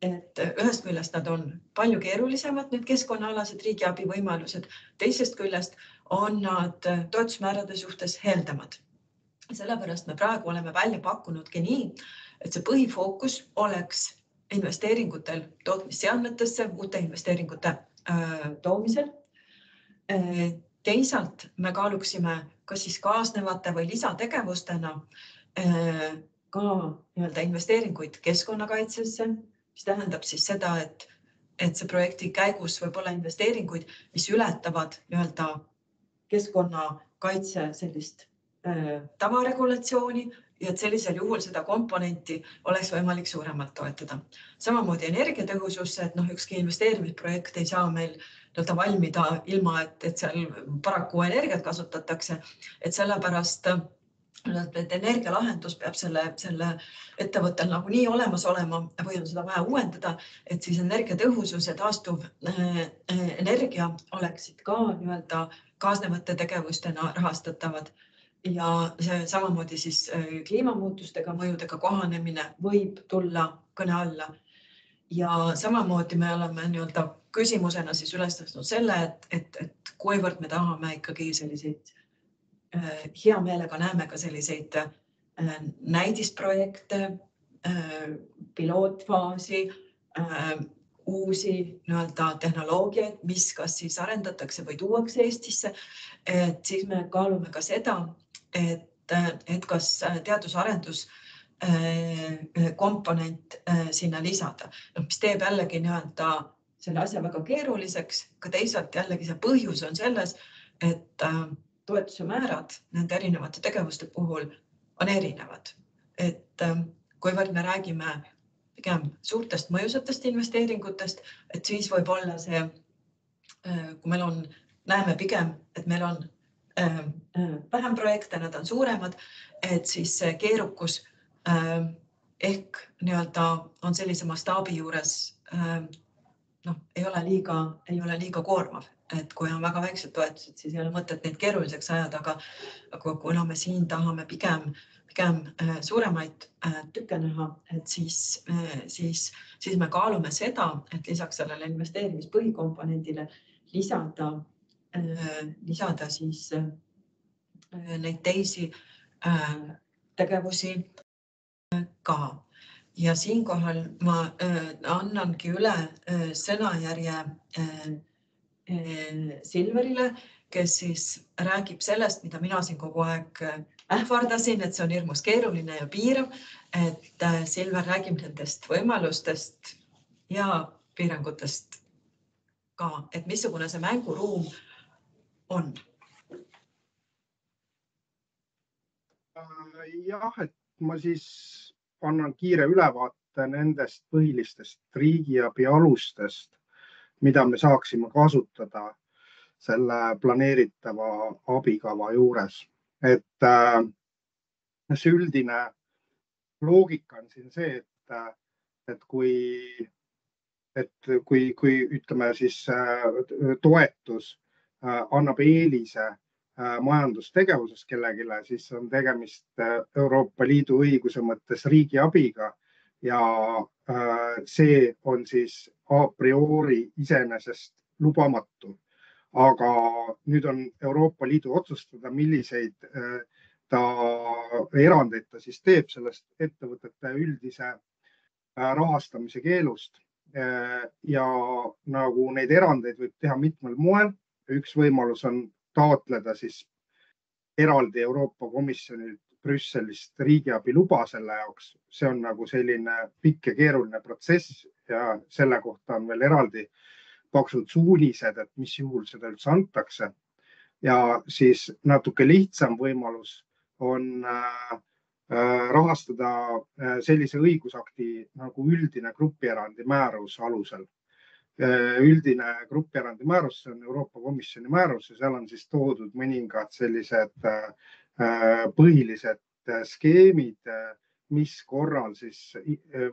B: et ühest küljest nad on palju keerulisemad, need keskkonnaalased riigiabi võimalused, teisest küljest on nad toetusmäärade suhtes heldemad. Sellepärast me praegu oleme välja pakkunudki nii, et see põhifookus oleks investeeringutel tootmisseadmetesse, uute investeeringute äh, toomisel äh,. teisalt me kaaluksime, kas siis kaasnevate või lisategevustena äh, ka nii-öelda investeeringuid keskkonnakaitsesse mis tähendab siis seda, et, et see projekti käigus võib olla investeeringuid, mis ületavad nii-öelda keskkonnakaitse sellist tavaregulatsiooni ja et sellisel juhul seda komponenti oleks võimalik suuremalt toetada. samamoodi energiatõhususse, et noh, ükski investeerimisprojekt ei saa meil nii-öelda valmida ilma, et, et seal paraku energiat kasutatakse, et sellepärast et energialahendus peab selle, selle ettevõttel nagunii olemas olema või on seda vaja uuendada, et siis energiatõhusus ja taastuv äh, energia oleksid ka nii-öelda kaasnevate tegevustena rahastatavad ja see samamoodi siis äh, kliimamuutustega mõjudega kohanemine võib tulla kõne alla. ja samamoodi me oleme nii-öelda küsimusena siis üles tõstnud selle, et, et, et kuivõrd me tahame ikkagi selliseid Äh, hea meelega näeme ka selliseid äh, näidisprojekte, pilootfaasi, uusi nii-öelda tehnoloogiaid, mis kas siis arendatakse või tuuakse Eestisse. et siis me kaalume ka seda, et, et kas teadus-arendus komponent sinna lisada, noh, mis teeb jällegi nii-öelda selle asja väga keeruliseks, ka teisalt jällegi see põhjus on selles, et toetuse määrad nende erinevate tegevuste puhul on erinevad. et kuivõrd me räägime pigem suurtest mõjusatest investeeringutest, et siis võib-olla see, äh, kui meil on, näeme pigem, et meil on äh, äh, vähem projekte, nad on suuremad, et siis see keerukus ehk nii-öelda on sellise mastaabi juures noh, ei ole liiga, ei ole liiga koormav. Et kui on väga väiksed toetused, siis ei ole mõtet neid keeruliseks ajada, aga, kuna me siin tahame pigem, pigem äh, suuremaid äh, tükke näha, et siis, äh, siis, siis me kaalume seda, et lisaks sellele investeerimispõhikomponendile lisada, lisada siis neid teisi tegevusi ka ja siinkohal ma annangi üle sõnajärje Silverile, kes siis räägib sellest, mida mina siin kogu aeg ähvardasin, et see on hirmus keeruline ja piirav. et Silver räägib nendest võimalustest ja piirangutest ka, et missugune see mänguruum on.
D: jah, et ma siis annan kiire ülevaate nendest põhilistest riigiabi alustest mida me saaksime kasutada selle planeeritava abikava juures. et äh, see üldine loogika on siin see, et, äh, et kui, et kui, kui ütleme siis äh, toetus annab eelise majandustegevuses kellelegi, siis on tegemist Euroopa Liidu õiguse mõttes riigiabiga ja see on siis a priori iseenesest lubamatu. aga nüüd on Euroopa Liidu otsustada, milliseid äh, ta erandeid ta siis teeb sellest ettevõtete üldise äh, rahastamise keelust. Äh, ja nagu neid erandeid võib teha mitmel moel. Üks võimalus on taotleda siis eraldi Euroopa Komisjonilt Brüsselist riigiabi luba selle jaoks, see on nagu selline pikk ja keeruline protsess ja selle kohta on veel eraldi paksud suunised, et mis juhul seda üldse antakse. ja siis natuke lihtsam võimalus on äh, rahastada äh, sellise õigusakti nagu üldine grupierandi määrus alusel. Äh, üldine grupierandi määrus, see on Euroopa Komisjoni määrus ja seal on siis toodud mõningad sellised põhilised skeemid, mis korral siis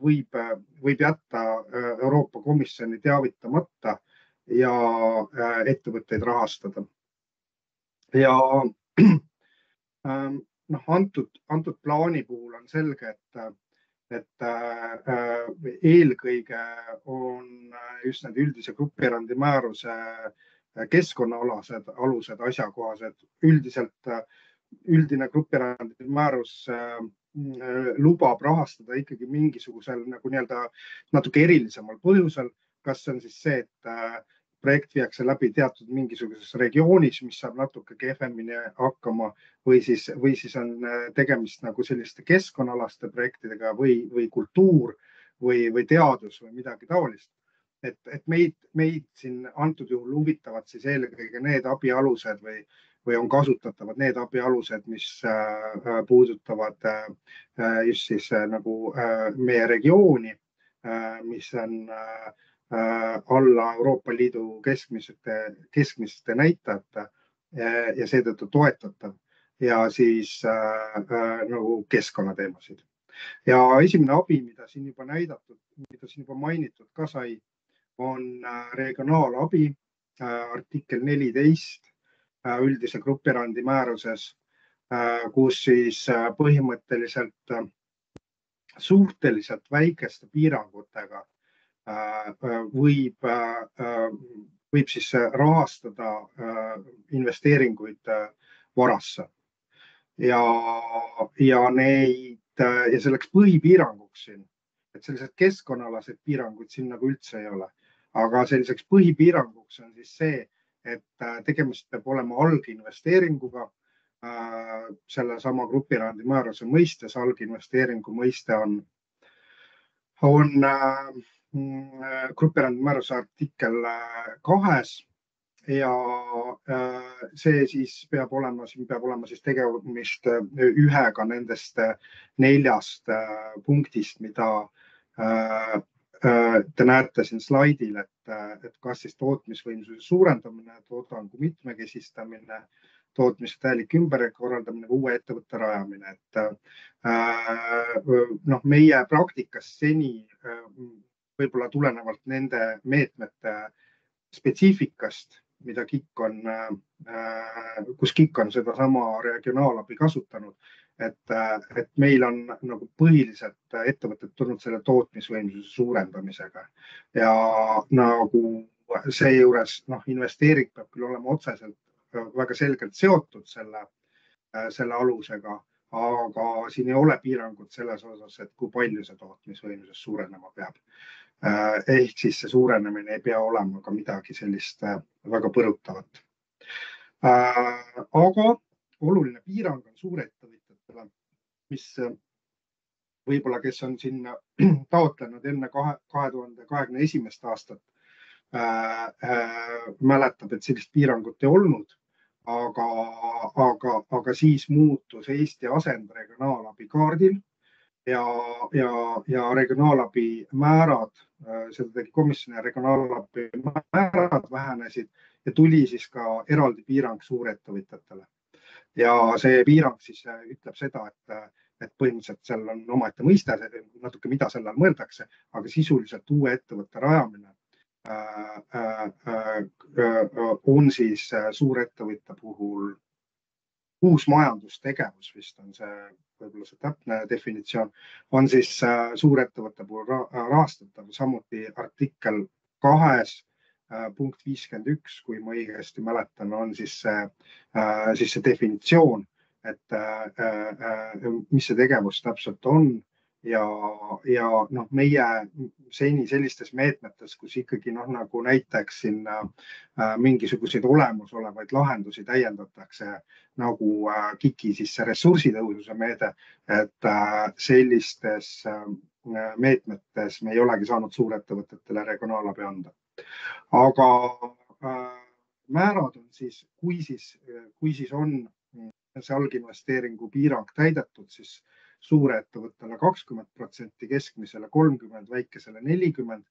D: võib, võib jätta Euroopa Komisjoni teavitamata ja ettevõtteid rahastada. ja <clears throat> noh, antud, antud plaani puhul on selge, et et äh, eelkõige on just need üldise grupierandi määruse keskkonnaalased alused asjakohased. üldiselt üldine grupierandi määrus äh, lubab rahastada ikkagi mingisugusel nagu nii-öelda natuke erilisemal põhjusel, kas see on siis see, et äh, projekt viiakse läbi teatud mingisuguses regioonis, mis saab natuke kehvemini hakkama või siis, või siis on äh, tegemist nagu selliste keskkonnaalaste projektidega või, või kultuur või, või teadus või midagi taolist. et, et meid, meid siin antud juhul huvitavad siis eelkõige need abialused või, või on kasutatavad need abialused, mis äh, äh puudutavad äh, just siis äh, nagu äh, meie regiooni äh,, mis on äh, Äh, alla Euroopa Liidu keskmiste, keskmiste näitajate ja seetõttu toetatav ja siis äh, äh, nagu keskkonnateemasid. ja esimene abi, mida siin juba näidatud, mida siin juba mainitud ka sai, on äh, regionaalabi äh, artikkel neliteist äh, üldise grupierandi määruses äh,, kus siis äh, põhimõtteliselt äh, suhteliselt väikeste piirangutega Äh, äh, võib, äh, võib siis rahastada investeeringuid varasse. Ja, ja neid ja selleks põhipiiranguks siin, et sellised keskkonnaalased piirangud siin nagu üldse ei ole, aga selliseks põhipiiranguks on siis see, et tegemist peab olema alginvesteeringuga sellesama grupirandi määruse mõistes, alginvesteeringu mõiste on, on Mm, grupierandi määruse artikkel äh, kahes. Ja äh, see siis peab olema, siin peab olema siis tegemist äh, ühega nendest neljast punktist, mida te näete siin slaidil, et, et kas siis tootmisvõimsuse suurendamine, toodangu mitmekesistamine, tootmise täielik ümberkorraldamine, uue ettevõtte rajamine, et noh, meie praktikas seni võib-olla tulenevalt nende meetmete spetsiifikast, mida KIK on, äh, kus KIK on sedasama regionaalabi kasutanud, et, äh, et meil on nagu põhiliselt ettevõtted tulnud selle tootmisvõimsuse suurendamisega. Ja nagu seejuures noh, investeering peab küll olema otseselt väga selgelt seotud selle, äh, selle alusega, aga siin ei ole piirangut selles osas, et kui palju see tootmisvõimsus suurenema peab. Äh, ehk siis see suurenemine ei pea olema ka midagi sellist äh, väga põrutavat. Äh, aga oluline piirang on suurettevõtjatele, mis võib-olla, kes on sinna <clears throat> taotlenud enne kahe, kahe tuhande kahekümne esimest aastat äh,, äh, mäletab, et sellist piirangut ei olnud, aga, aga, aga siis muutus Eesti asend regionaalabi kaardil ja, ja, ja regionaalabi määrad, äh, seda tegi komisjon ja regionaalabi määrad vähenesid ja tuli siis ka eraldi piirang suurettevõtjatele. ja see piirang siis äh, ütleb seda, et, äh, et põhimõtteliselt seal on omaette mõiste natuke, mida selle all mõeldakse, aga sisuliselt uue ettevõtte rajamine äh, äh, on siis suurettevõtja puhul uus majandustegevus vist on see võib-olla see täpne definitsioon, on siis äh, suurettevõtte puhul rahastatav, samuti artikkel kahes äh, punkt viiskümmend üks, kui ma õigesti mäletan, on siis see, äh, siis see definitsioon, et mis see tegevus täpselt on ja, ja noh, meie seni sellistes meetmetes, kus ikkagi noh, nagu näiteks sinna äh, mingisuguseid olemasolevaid lahendusi täiendatakse nagu äh, KIK-i siis see ressursitõhususe meede, et äh, sellistes äh, meetmetes me ei olegi saanud suurettevõtetele regionaalabi anda. aga äh, määrad on siis, kui siis, kui siis on see alginvesteeringu piirang täidetud, siis suurettevõttele kakskümmend protsenti, keskmisele kolmkümmend, väikesele nelikümmend.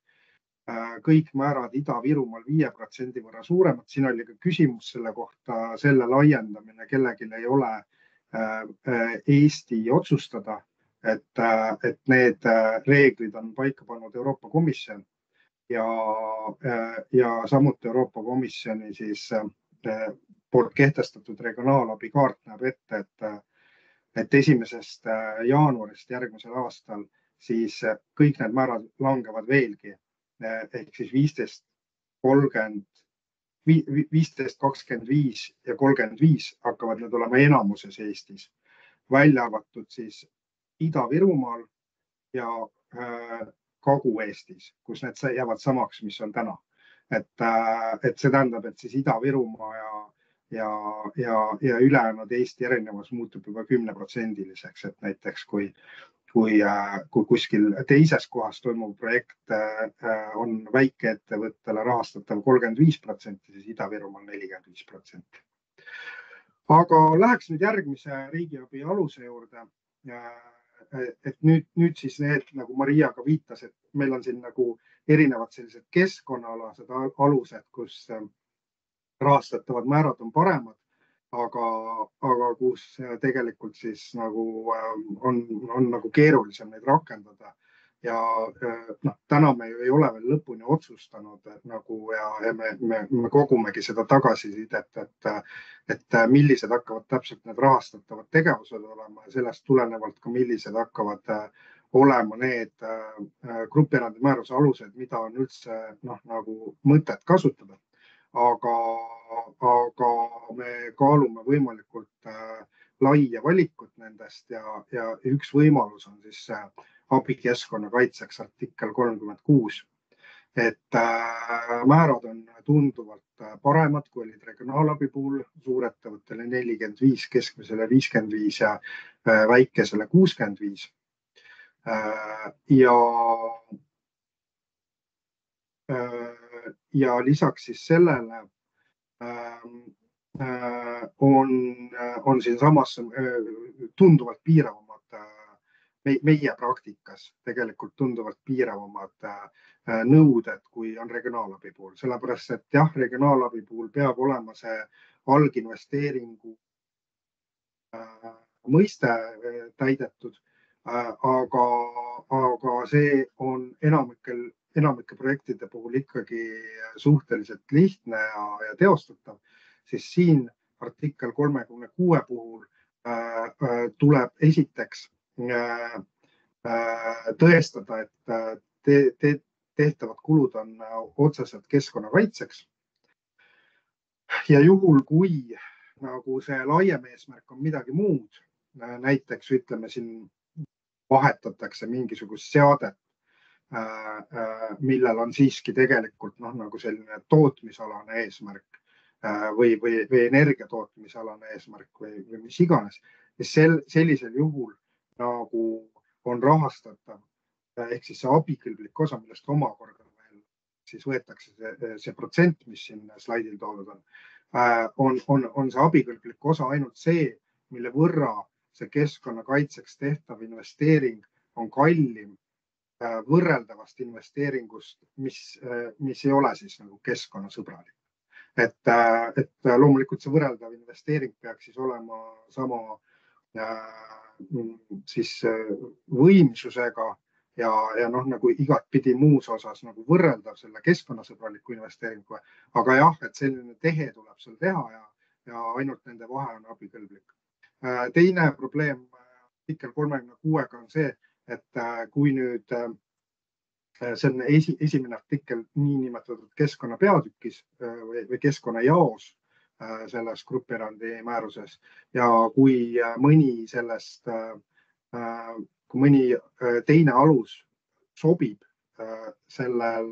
D: Äh, kõik määrad Ida-Virumaal viie protsendi võrra suuremad, siin oli ka küsimus selle kohta, selle laiendamine kellelgi ei ole Eesti otsustada, et, et need reeglid on paika pannud Euroopa Komisjon ja, ja samuti Euroopa Komisjoni siis poolt kehtestatud regionaalabi kaart näeb ette, et, et esimesest jaanuarist järgmisel aastal siis kõik need määrad langevad veelgi ehk siis viisteist, kolmkümmend, viisteist, kakskümmend viis ja kolmkümmend viis hakkavad need olema enamuses Eestis, välja arvatud siis Ida-Virumaal ja äh, Kagu-Eestis, kus need jäävad samaks, mis on täna. et äh,, et see tähendab, et siis Ida-Virumaa ja, ja, ja, ja ülejäänud Eesti erinevus muutub juba kümneprotsendiliseks, et näiteks kui kui, äh, kui kuskil teises kohas toimuv projekt äh, on väikeettevõttele rahastatav kolmkümmend viis protsenti, siis Ida-Virumaal nelikümmend viis protsenti. aga läheks nüüd järgmise riigiabi aluse juurde. et nüüd, nüüd siis need, nagu Maria ka viitas, et meil on siin nagu erinevad sellised keskkonnaalased alused, kus äh, rahastatavad määrad on paremad aga, aga kus tegelikult siis nagu ähm, on, on nagu keerulisem neid rakendada. ja äh, noh, täna me ju ei ole veel lõpuni otsustanud nagu ja, ja me, me, me kogumegi seda tagasisidet, et, et millised hakkavad täpselt need rahastatavad tegevused olema ja sellest tulenevalt ka, millised hakkavad äh, olema need äh, grupierandi määruse alused, mida on üldse noh, nagu mõtet kasutada aga, aga me kaalume võimalikult äh, laia valikut nendest ja, ja üks võimalus on siis abikeskkonna kaitseks artikkel kolmkümmend kuus. et äh, määrad on tunduvalt äh, paremad, kui olid regionaalabi puhul, suurettevõttele nelikümmend viis, keskmisele viiskümmend viis ja äh, väikesele kuuskümmend viis. Äh, ja ja lisaks siis sellele ähm, äh, on, on siinsamas äh, tunduvalt piiravamad meie praktikas tegelikult tunduvalt piiravamad nõuded, kui on regionaalabi puhul, sellepärast et jah, regionaalabi puhul peab olema see alginvesteeringu mõiste täidetud, aga, aga see on enamikel enamike projektide puhul ikkagi suhteliselt lihtne ja, ja teostatav, siis siin artikkel kolmekümne kuue puhul äh, äh, tuleb esiteks äh, äh, tõestada, et äh, te, te, tehtavad kulud on otseselt keskkonnakaitseks. ja juhul, kui nagu see laiem eesmärk on midagi muud, näiteks ütleme siin vahetatakse mingisugust seadet millel on siiski tegelikult noh, nagu selline tootmisalane eesmärk äh, või, või, või energia tootmisalane eesmärk või, või mis iganes. sel, sellisel juhul nagu on rahastatav ehk siis see abikõlblik osa, millest omakorda veel siis võetakse see, see protsent, mis siin slaidil toodud on, on, on, on see abikõlblik osa ainult see, mille võrra see keskkonnakaitseks tehtav investeering on kallim Äh, võrreldavast investeeringust, mis, äh, mis ei ole siis nagu keskkonnasõbralik. et, äh, et loomulikult see võrreldav investeering peaks siis olema sama siis võimsusega ja, ja noh, nagu igatpidi muus osas nagu võrreldav selle keskkonnasõbraliku investeeringuga. aga jah, et selline tehe tuleb seal teha ja, ja ainult nende vahe on abikõlblik. teine probleem artikkel kolmekümne kuuega on see, et äh, kui nüüd äh, see on esi, esimene artikkel niinimetatud keskkonna peatükis äh, või, või keskkonnajaos selles grupierandi määruses. Ja kui mõni sellest, kui mõni teine alus sobib sellel,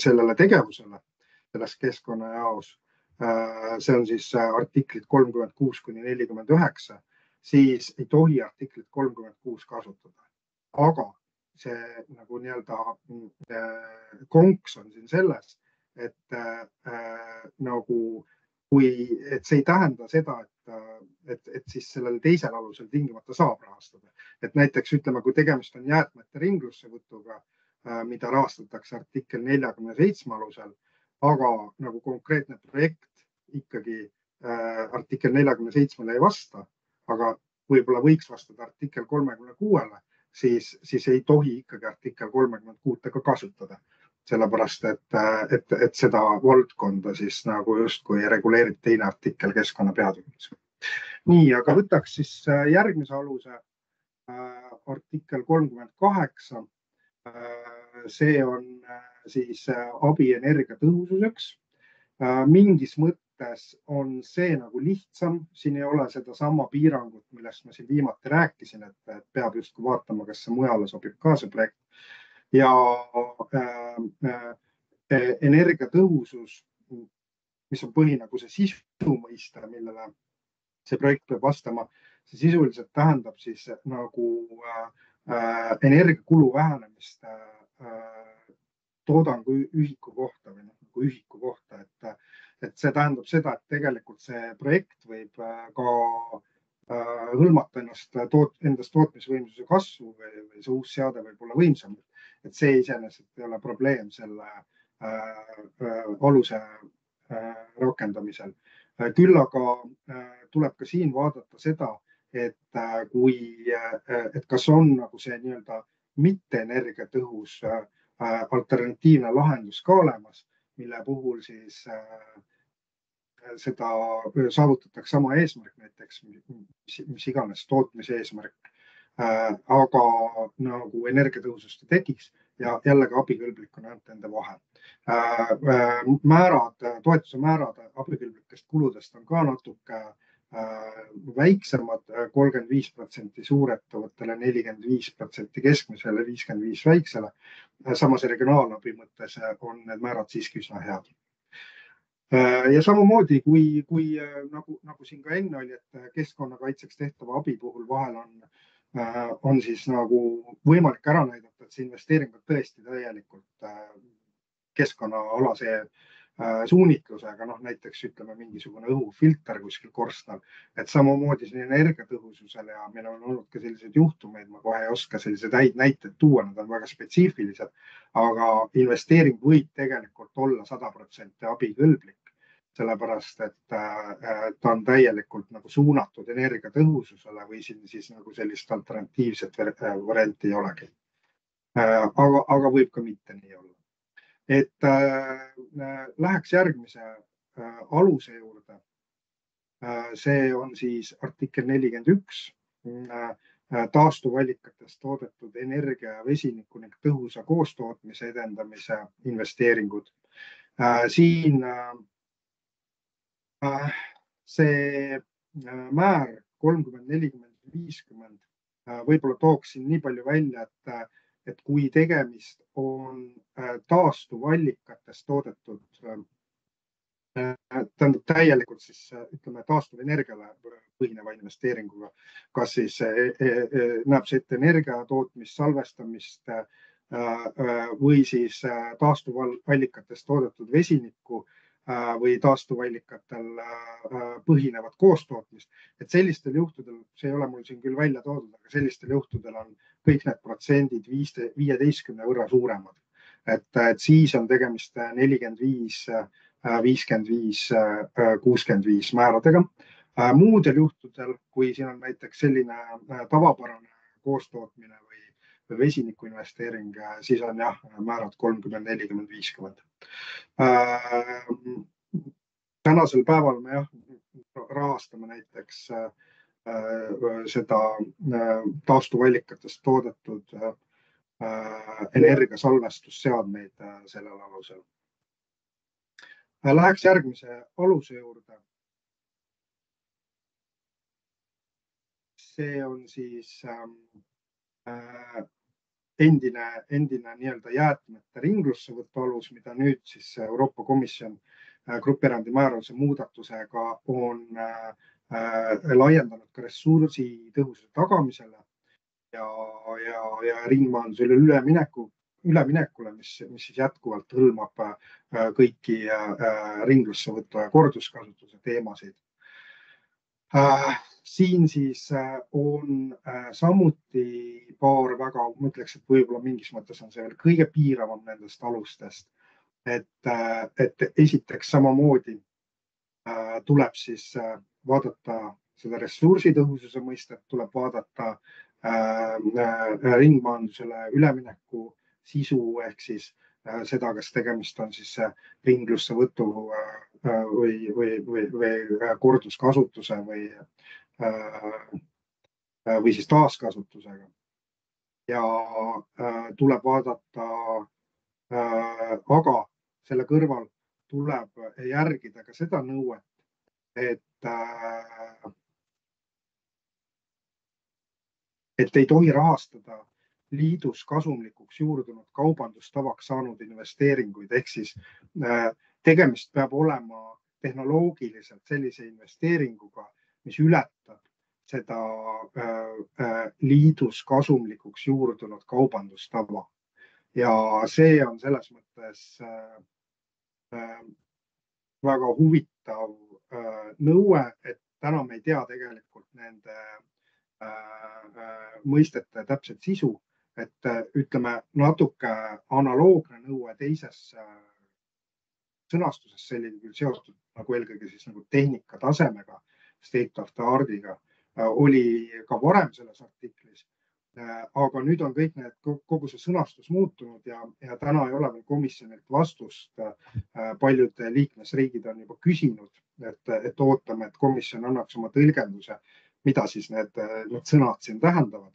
D: sellele tegevusele selles keskkonnajaos, see on siis artiklid kolmkümmend kuus kuni nelikümmend üheksa siis ei tohi artiklit kolmkümmend kuus kasutada. aga see nagu nii-öelda äh, konks on siin selles, et äh, nagu kui, et see ei tähenda seda, et, et, et siis sellel teisel alusel tingimata saab rahastada. et näiteks ütleme, kui tegemist on jäätmete ringlussevõtuga äh,, mida rahastatakse artikkel neljakümne seitsme alusel, aga nagu konkreetne projekt ikkagi äh, artikkel neljakümne seitsmele ei vasta võib-olla võiks vastata artikkel kolmekümne kuuele, siis, siis ei tohi ikkagi artikkel kolmekümmend kuute ka kasutada sellepärast et, et, et seda valdkonda siis nagu justkui reguleerib teine artikkel keskkonna peatükis. nii, aga võtaks siis järgmise aluse äh,, artikkel kolmkümmend kaheksa äh,. see on äh, siis abi energiatõhususeks. mingis mõttes on see nagu lihtsam, siin ei ole sedasama piirangut, millest ma siin viimati rääkisin, et peab justkui vaatama, kas see mujale sobib ka see projekt. Ja äh, äh, energiatõhusus, mis on põhi nagu see sisu mõiste, millele see projekt peab vastama, see sisuliselt tähendab siis nagu äh, äh, energiakulu vähenemist äh, toodangu ühiku kohta või noh, nagu ühiku kohta, et, et see tähendab seda, et tegelikult see projekt võib äh, ka äh, hõlmata ennast toot, endast tootmisvõimsuse kasvu või, või see uus seade võib olla võimsam et see iseenesest ei ole probleem selle äh, äh, aluse äh, rakendamisel. küll aga tuleb ka siin vaadata seda, et kui, et kas on nagu see nii-öelda mitte energiatõhus alternatiivne lahendus ka olemas, mille puhul siis seda saavutatakse sama eesmärk, näiteks mis, mis iganes tootmise eesmärk Äh, aga nagu energiatõhusust ei tekiks ja jällegi abikõlblik on ainult nende vahe. Äh, äh, määrad, toetuse määrad abikõlblikest kuludest on ka natuke väiksemad, kolmkümmend viis protsenti suurettevõttele, nelikümmend viis protsenti keskmisele, viiskümmend viis väiksele. samas regionaalabi mõttes on need määrad siiski üsna head ja samamoodi kui, kui nagu, nagu siin ka enne oli, et keskkonnakaitseks tehtava abi puhul vahel on Äh, on siis nagu võimalik ära näidata, et see investeering on tõesti täielikult äh, keskkonnaalase äh, suunitlusega, noh näiteks ütleme mingisugune õhufilter kuskil korstnal, et samamoodi siin energiatõhususele ja meil on olnud ka selliseid juhtumeid, ma kohe ei oska selliseid häid näiteid tuua, nad on väga spetsiifilised, aga investeering võib tegelikult olla sada protsenti abikõlblik sellepärast et ta on täielikult nagu suunatud energiatõhususele või siin siis nagu sellist alternatiivset varianti ei olegi. aga, aga võib ka mitte nii olla. et äh, läheks järgmise äh, aluse juurde äh,. see on siis artikkel nelikümmend üks taastuvallikatest toodetud energia ja vesiniku ning tõhusa koostootmise edendamise investeeringud. siin Äh, see äh, määr kolmkümmend, nelikümmend, viiskümmend äh, võib-olla tooksin nii palju välja, et, et kui tegemist on taastuvallikatest toodetud, tähendab täielikult siis ütleme taastuvenergiale põhineva investeeringuga, kas siis näeb see ette energia tootmist, salvestamist või siis taastuvallikatest toodetud vesinikku Äh, või taastuvallikatel äh, põhinevat koostootmist. et sellistel juhtudel, see ei ole mul siin küll välja toodud, aga sellistel juhtudel on kõik need protsendid viieteistkümne võrra suuremad. et, et siis on tegemist nelikümmend viis, viiskümmend viis, kuuskümmend viis määradega. muudel juhtudel, kui siin on näiteks selline tavapärane koostootmine või vesiniku investeering, siis on jah, määrad kolmkümmend, nelikümmend, viiskümmend. Äh, tänasel päeval me jah, rahastame näiteks äh, seda äh, taastuvallikatest toodetud energiasalvestusseadmeid sellel alusel. Läheks järgmise aluse juurde. see on siis äh, endine, endine nii-öelda jäätmete ringlussevõtu alus, mida nüüd siis Euroopa Komisjon äh, grupierandi määruse muudatusega on äh, laiendanud ka ressursi tõhususe tagamisele ja, ja, ja ringmajandusele ülemineku, üleminekule, mis, mis siis jätkuvalt hõlmab äh, kõiki ringlussevõtu ja korduskasutuse teemasid siin siis äh, on äh, samuti paar väga, ma ütleks, et võib-olla mingis mõttes on see veel kõige piiravam nendest alustest. et, äh, et esiteks samamoodi tuleb siis vaadata seda ressursitõhususe mõistet, tuleb vaadata äh, ringmajandusele ülemineku sisu ehk siis äh, seda, kas tegemist on siis ringlusse võtu äh, või, või, või, või korduskasutuse või äh,, või siis taaskasutusega. ja äh, tuleb vaadata äh,, aga selle kõrval tuleb järgida ka seda nõuet, et et ei tohi rahastada liidus kasumlikuks juurdunud kaubandustavaks saanud investeeringuid, ehk siis äh, tegemist peab olema tehnoloogiliselt sellise investeeringuga, mis ületab seda äh, äh, liidus kasumlikuks juurdunud kaubandustava. ja see on selles mõttes väga huvitav nõue, et täna me ei tea tegelikult nende Äh, äh, mõistete täpset sisu, et äh, ütleme natuke analoogne nõue teises sõnastuses, oli küll seotud nagu eelkõige siis nagu tehnika tasemega, state of the art'iga, oli ka varem selles artiklis. aga nüüd on kõik need, kogu see sõnastus muutunud ja, ja täna ei ole veel komisjonilt vastust. paljud liikmesriigid on juba küsinud, et, et ootame, et komisjon annaks oma tõlgenduse mida siis need, need sõnad siin tähendavad.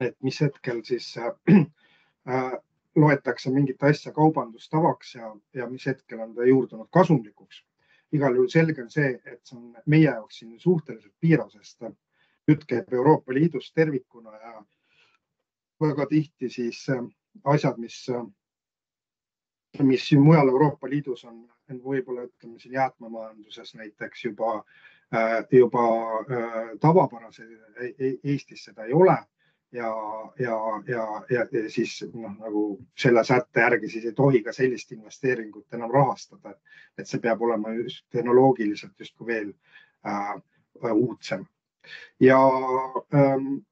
D: et mis hetkel siis äh, loetakse mingit asja kaubandustavaks ja, ja mis hetkel on ta juurdunud kasumlikuks. igal juhul selge on see, et see on meie jaoks siin suhteliselt piirav, sest jutt käib Euroopa Liidust tervikuna ja väga tihti siis äh, asjad, mis, äh, mis mujal Euroopa Liidus on, võib-olla ütleme siin jäätmemajanduses näiteks juba Äh, juba äh, tavapärase e-, e-, Eestis seda ei ole ja, ja, ja, ja, siis noh, nagu selle sätte järgi siis ei tohi ka sellist investeeringut enam rahastada. et see peab olema just tehnoloogiliselt justkui veel äh, uudsem ja ähm,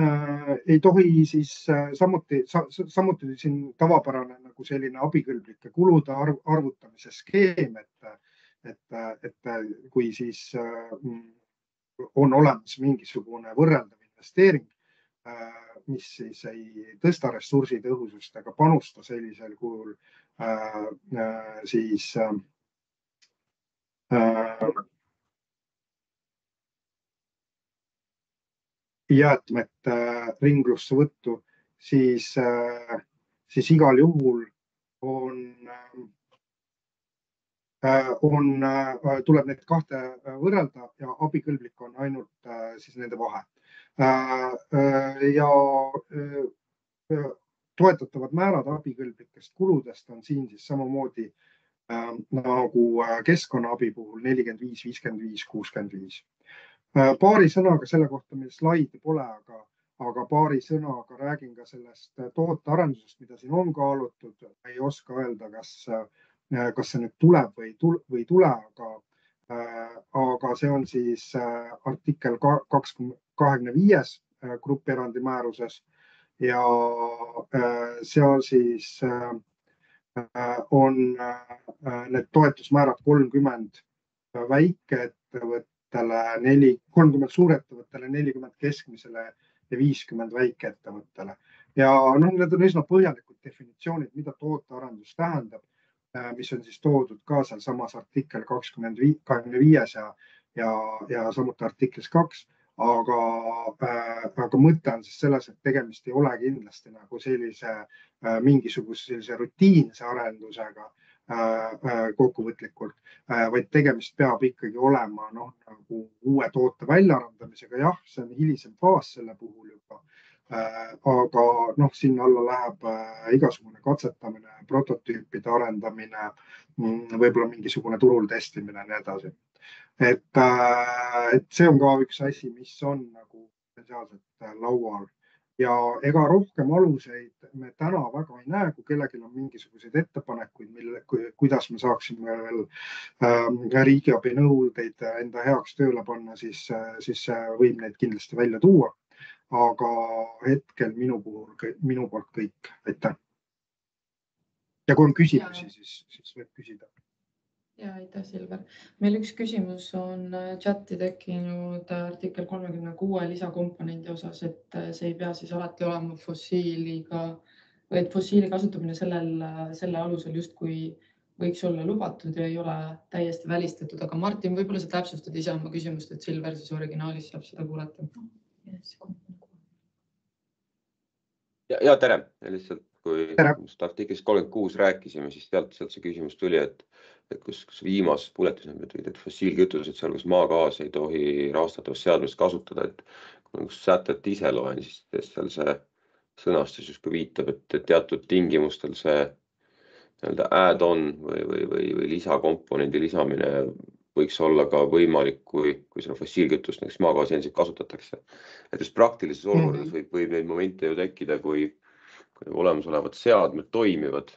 D: äh, ei tohi siis äh, samuti sa,, samuti siin tavapärane nagu selline abikõlblike kulude arv, arvutamise skeem, et et, et kui siis mm, on olemas mingisugune võrreldav investeering, mis siis ei tõsta ressursitõhusust ega panusta sellisel kujul siis jäätmete ringlusse võttu, siis, siis igal juhul on Äh, on, äh, tuleb neid kahte äh, võrrelda ja abikõlblik on ainult siis nende vahe. Ja toetatavad määrad abikõlblikest kuludest on siin siis samamoodi nagu keskkonnaabi puhul nelikümmend viis, viiskümmend viis, kuuskümmend viis. paari sõnaga selle kohta meil slaidi pole, aga, aga paari sõnaga räägin ka sellest tootearendusest, mida siin on kaalutud. ei oska öelda, kas äh, Äh, kas see nüüd tuleb või ei tule, või ei tule, aga, äh, aga see on siis äh, artikkel kaks kahekümne viies grupierandi määruses ja seal siis on need toetusmäärad kolmkümmend väikeettevõttele, neli, kolmkümmend suurettevõttele, nelikümmend keskmisele ja viiskümmend väikeettevõttele. ja noh, need on üsna põhjalikud definitsioonid, mida tootearendus tähendab Äh, mis on siis toodud ka sealsamas artikkel kakskümmend viis, kahekümne viies ja, ja, ja samuti artiklis kaks. aga äh,, aga mõte on siis selles, et tegemist ei ole kindlasti nagu sellise äh, mingisuguse sellise rutiinse arendusega äh, äh, kokkuvõtlikult äh,, vaid tegemist peab ikkagi olema noh, nagu uue toote väljaarendamisega. jah, see on hilisem faas selle puhul juba Äh, aga noh, sinna alla läheb äh, igasugune katsetamine, prototüüpide arendamine, mm, võib-olla mingisugune turul testimine ja nii edasi. et, äh, et see on ka üks asi, mis on nagu potentsiaalselt laual ja ega rohkem aluseid me täna väga ei näe, kui kellelgi on mingisuguseid ettepanekuid, mille, kuidas me saaksime veel äh, riigiabi nõudeid enda heaks tööle panna, siis, siis võib neid kindlasti välja tuua aga hetkel minu puhul, minu poolt kõik, aitäh. ja kui on küsimusi, siis, siis võib küsida.
C: ja aitäh, Silver. meil üks küsimus on äh, chati tekkinud artikkel kolmekümne kuue lisakomponendi osas, et äh, see ei pea siis alati olema fossiiliga või et fossiili kasutamine sellel, selle alusel justkui võiks olla lubatud ja ei ole täiesti välistatud, aga Martin, võib-olla sa täpsustad ise oma küsimust, et Silver siis originaalis saab seda kuulata.
E: Ja, ja tere, lihtsalt kui artiklist kolmkümmend kuus rääkisime, siis sealt, sealt see küsimus tuli, et, et kus, kus viimases puletis on et fossiilkütused, sealhulgas maagaas ei tohi raastatavas seadmes kasutada, et kui ma sätet ise loen, siis seal see sõnastus justkui viitab, et teatud tingimustel see nii-öelda add-on või, või, või, või lisakomponendi lisamine võiks olla ka võimalik, kui, kui seda fossiilkütust näiteks maagaasi endiselt kasutatakse. et just praktilises olukorras mhm. võib, võib neid momente ju tekkida, kui, kui olemasolevad seadmed toimivad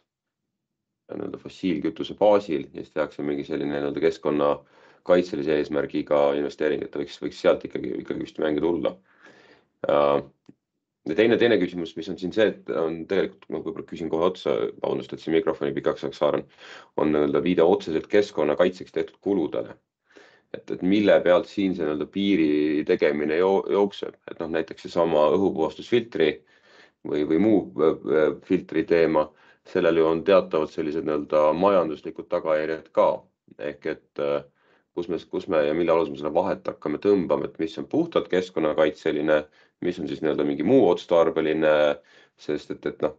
E: nii-öelda fossiilkütuse baasil ja siis tehakse mingi selline nii-öelda keskkonnakaitselise eesmärgiga investeering, et võiks, võiks sealt ikkagi, ikkagi vist mängu tulla ja teine, teine küsimus, mis on siin see, et on tegelikult, ma võib-olla küsin kohe otsa, vabandust, et siin mikrofoni pikaks ajaks haaran, on nii-öelda viide otseselt keskkonnakaitseks tehtud kuludele. et, et mille pealt siin see nii-öelda piiri tegemine jookseb, et noh, näiteks seesama õhupuhastusfiltri või, või muu filtri teema, sellel ju on teatavad sellised nii-öelda majanduslikud tagajärjed ka ehk et kus me, kus me ja mille alusel me seda vahet hakkame tõmbama, et mis on puhtalt keskkonnakaitseline mis on siis nii-öelda mingi muu otstarbeline, sest et, et noh,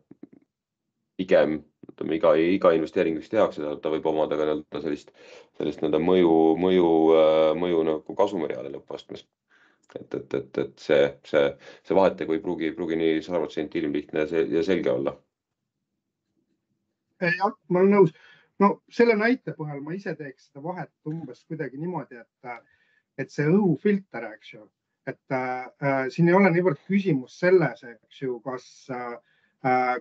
E: pigem ütleme iga, iga investeering, mis tehakse, ta võib omada ka nii-öelda sellist, sellist nii-öelda mõju, mõju, mõju nagu kasumireale lõppastmes. et, et, et, et see, see, see vahetegu ei pruugi, pruugi nii sada protsenti ilmlihtne ja selge olla.
D: jah, ma olen nõus. no selle näite põhjal ma ise teeks seda vahet umbes kuidagi niimoodi, et, et see õhufilter, eks ju et äh, siin ei ole niivõrd küsimus selles, eks ju, kas äh,,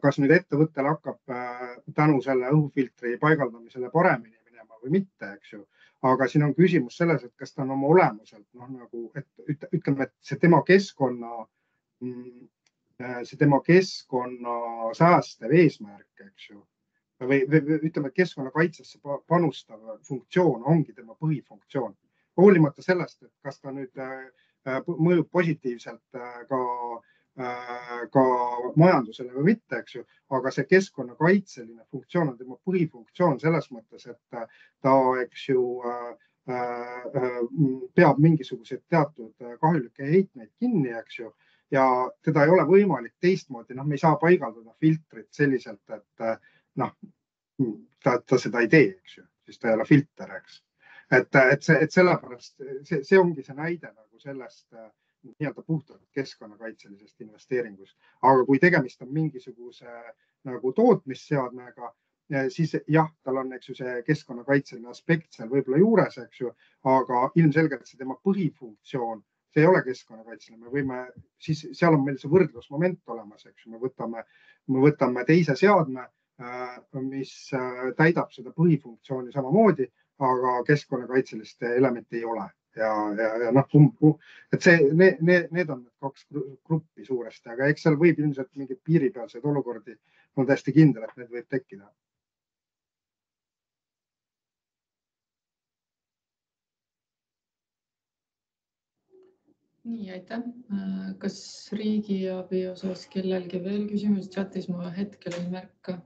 D: kas nüüd ettevõttel hakkab äh, tänu selle õhufiltri paigaldamisele paremini minema või mitte, eks ju. aga siin on küsimus selles, et kas ta on oma olemuselt noh, nagu, et ütleme, et see tema keskkonna, mm, äh, see tema keskkonna säästev eesmärk, eks ju või, või ütleme, keskkonnakaitsesse panustav funktsioon ongi tema põhifunktsioon, hoolimata sellest, et kas ta nüüd äh, Äh, mõjub positiivselt äh, ka, äh, ka majandusele või mitte, eks ju, aga see keskkonnakaitseline funktsioon on tema põhifunktsioon selles mõttes, et ta, eks ju peab mingisuguseid teatud kahjulikke heitmeid kinni, eks ju, ja teda ei ole võimalik teistmoodi, noh, me ei saa paigaldada filtrit selliselt, et noh, ta, ta seda ei tee, eks ju, siis ta ei ole filter, eks et, et see, et sellepärast see, see ongi see näide nagu sellest äh, nii-öelda puhtalt keskkonnakaitselisest investeeringust. aga kui tegemist on mingisuguse nagu tootmisseadmega, äh, siis jah, tal on, eks ju, see keskkonnakaitseline aspekt seal võib-olla juures, eks ju, aga ilmselgelt see tema põhifunktsioon, see ei ole keskkonnakaitseline, me võime, siis seal on meil see võrdlusmoment olemas, eks ju, me võtame, me võtame teise seadme, äh, mis täidab seda põhifunktsiooni samamoodi aga keskkonnakaitselist elementi ei ole ja, ja, ja noh, et see, need, need, need on kaks gruppi suuresti, aga eks seal võib ilmselt mingeid piiripealseid olukordi, ma olen täiesti kindel, et need võib tekkida.
C: nii, aitäh. kas riigiabi osas kellelgi veel küsimusi chatis ma hetkel ei märka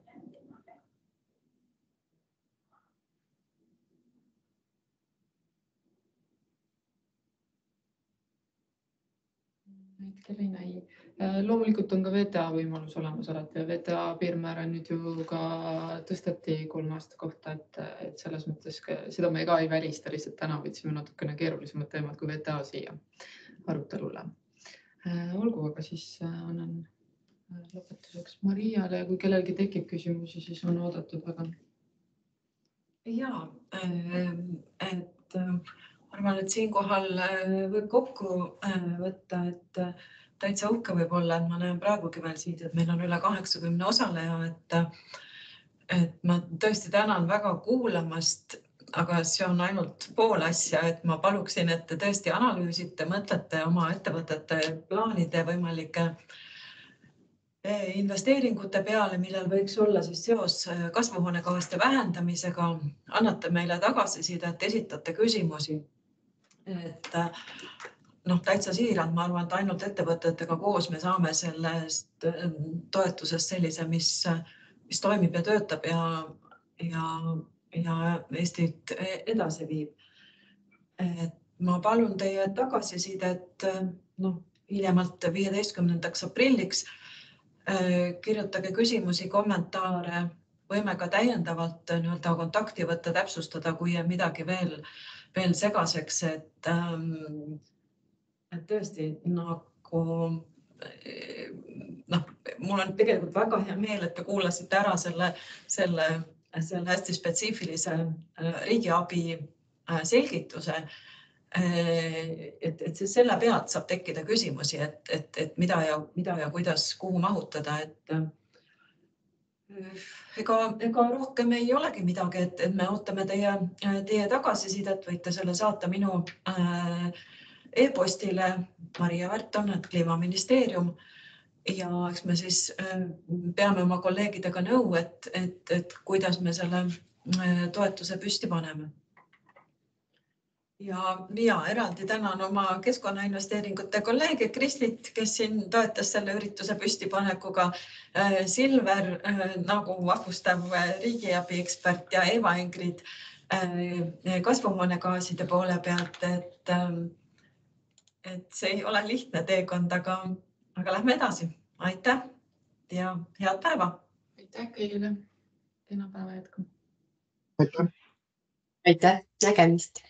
C: hetkel ei näi. Äh, loomulikult on ka VTA võimalus olemas alati ja VTA piirmäära nüüd ju ka tõsteti kolme aasta kohta, et, et selles mõttes ka, seda me ka ei välista, lihtsalt täna võtsime natukene keerulisemad teemad kui VTA siia arutelule. Äh, olgu, aga siis äh, annan lõpetuseks Mariale ja kui kellelgi tekib küsimusi, siis on oodatud väga.
B: ja et arvan, et siinkohal võib kokku võtta, et täitsa uhke võib olla, et ma näen praegugi veel siit, et meil on üle kaheksakümne osaleja, et, et ma tõesti tänan väga kuulamast, aga see on ainult pool asja, et ma paluksin, et te tõesti analüüsite, mõtlete oma ettevõtete plaanide võimalike investeeringute peale, millel võiks olla siis seos äh, kasvuhoonegaaside vähendamisega. annate meile tagasisidet, esitate küsimusi. Et äh, noh, täitsa siiralt, ma arvan, et ainult ettevõtetega koos me saame sellest äh, toetusest sellise, mis, mis toimib ja töötab ja, ja, ja Eestit edasi viib. et ma palun teie tagasisidet noh, hiljemalt viieteistkümnendaks aprilliks. kirjutage küsimusi, kommentaare, võime ka täiendavalt nii-öelda kontakti võtta, täpsustada, kui midagi veel, veel segaseks, et ähm, et tõesti nagu noh, mul on tegelikult väga hea meel, et te kuulasite ära selle, selle, selle hästi spetsiifilise äh, riigiabi äh, selgituse. Äh, et, et selle pealt saab tekkida küsimusi, et, et, et mida ja mida ja kuidas, kuhu mahutada, et ega, ega rohkem ei olegi midagi, et, et me ootame teie, teie tagasisidet, võite selle saata minu äh, e-postile Maria Värton, et kliimaministeerium ja eks me siis äh, peame oma kolleegidega nõu, et, et, et kuidas me selle äh, toetuse püsti paneme. Ja, ja eraldi tänan oma keskkonnainvesteeringute kolleege Krislit, kes siin toetas selle ürituse püstipanekuga. Äh, Silver nagu vahvustav riigiabi ekspert ja Eva-Ingrid kasvuhoonegaaside poole pealt, et ähm, et see ei ole lihtne teekond, aga, aga lähme edasi. aitäh ja head päeva.
C: aitäh kõigile. kena päeva jätku.
D: aitäh.
A: aitäh, nägemist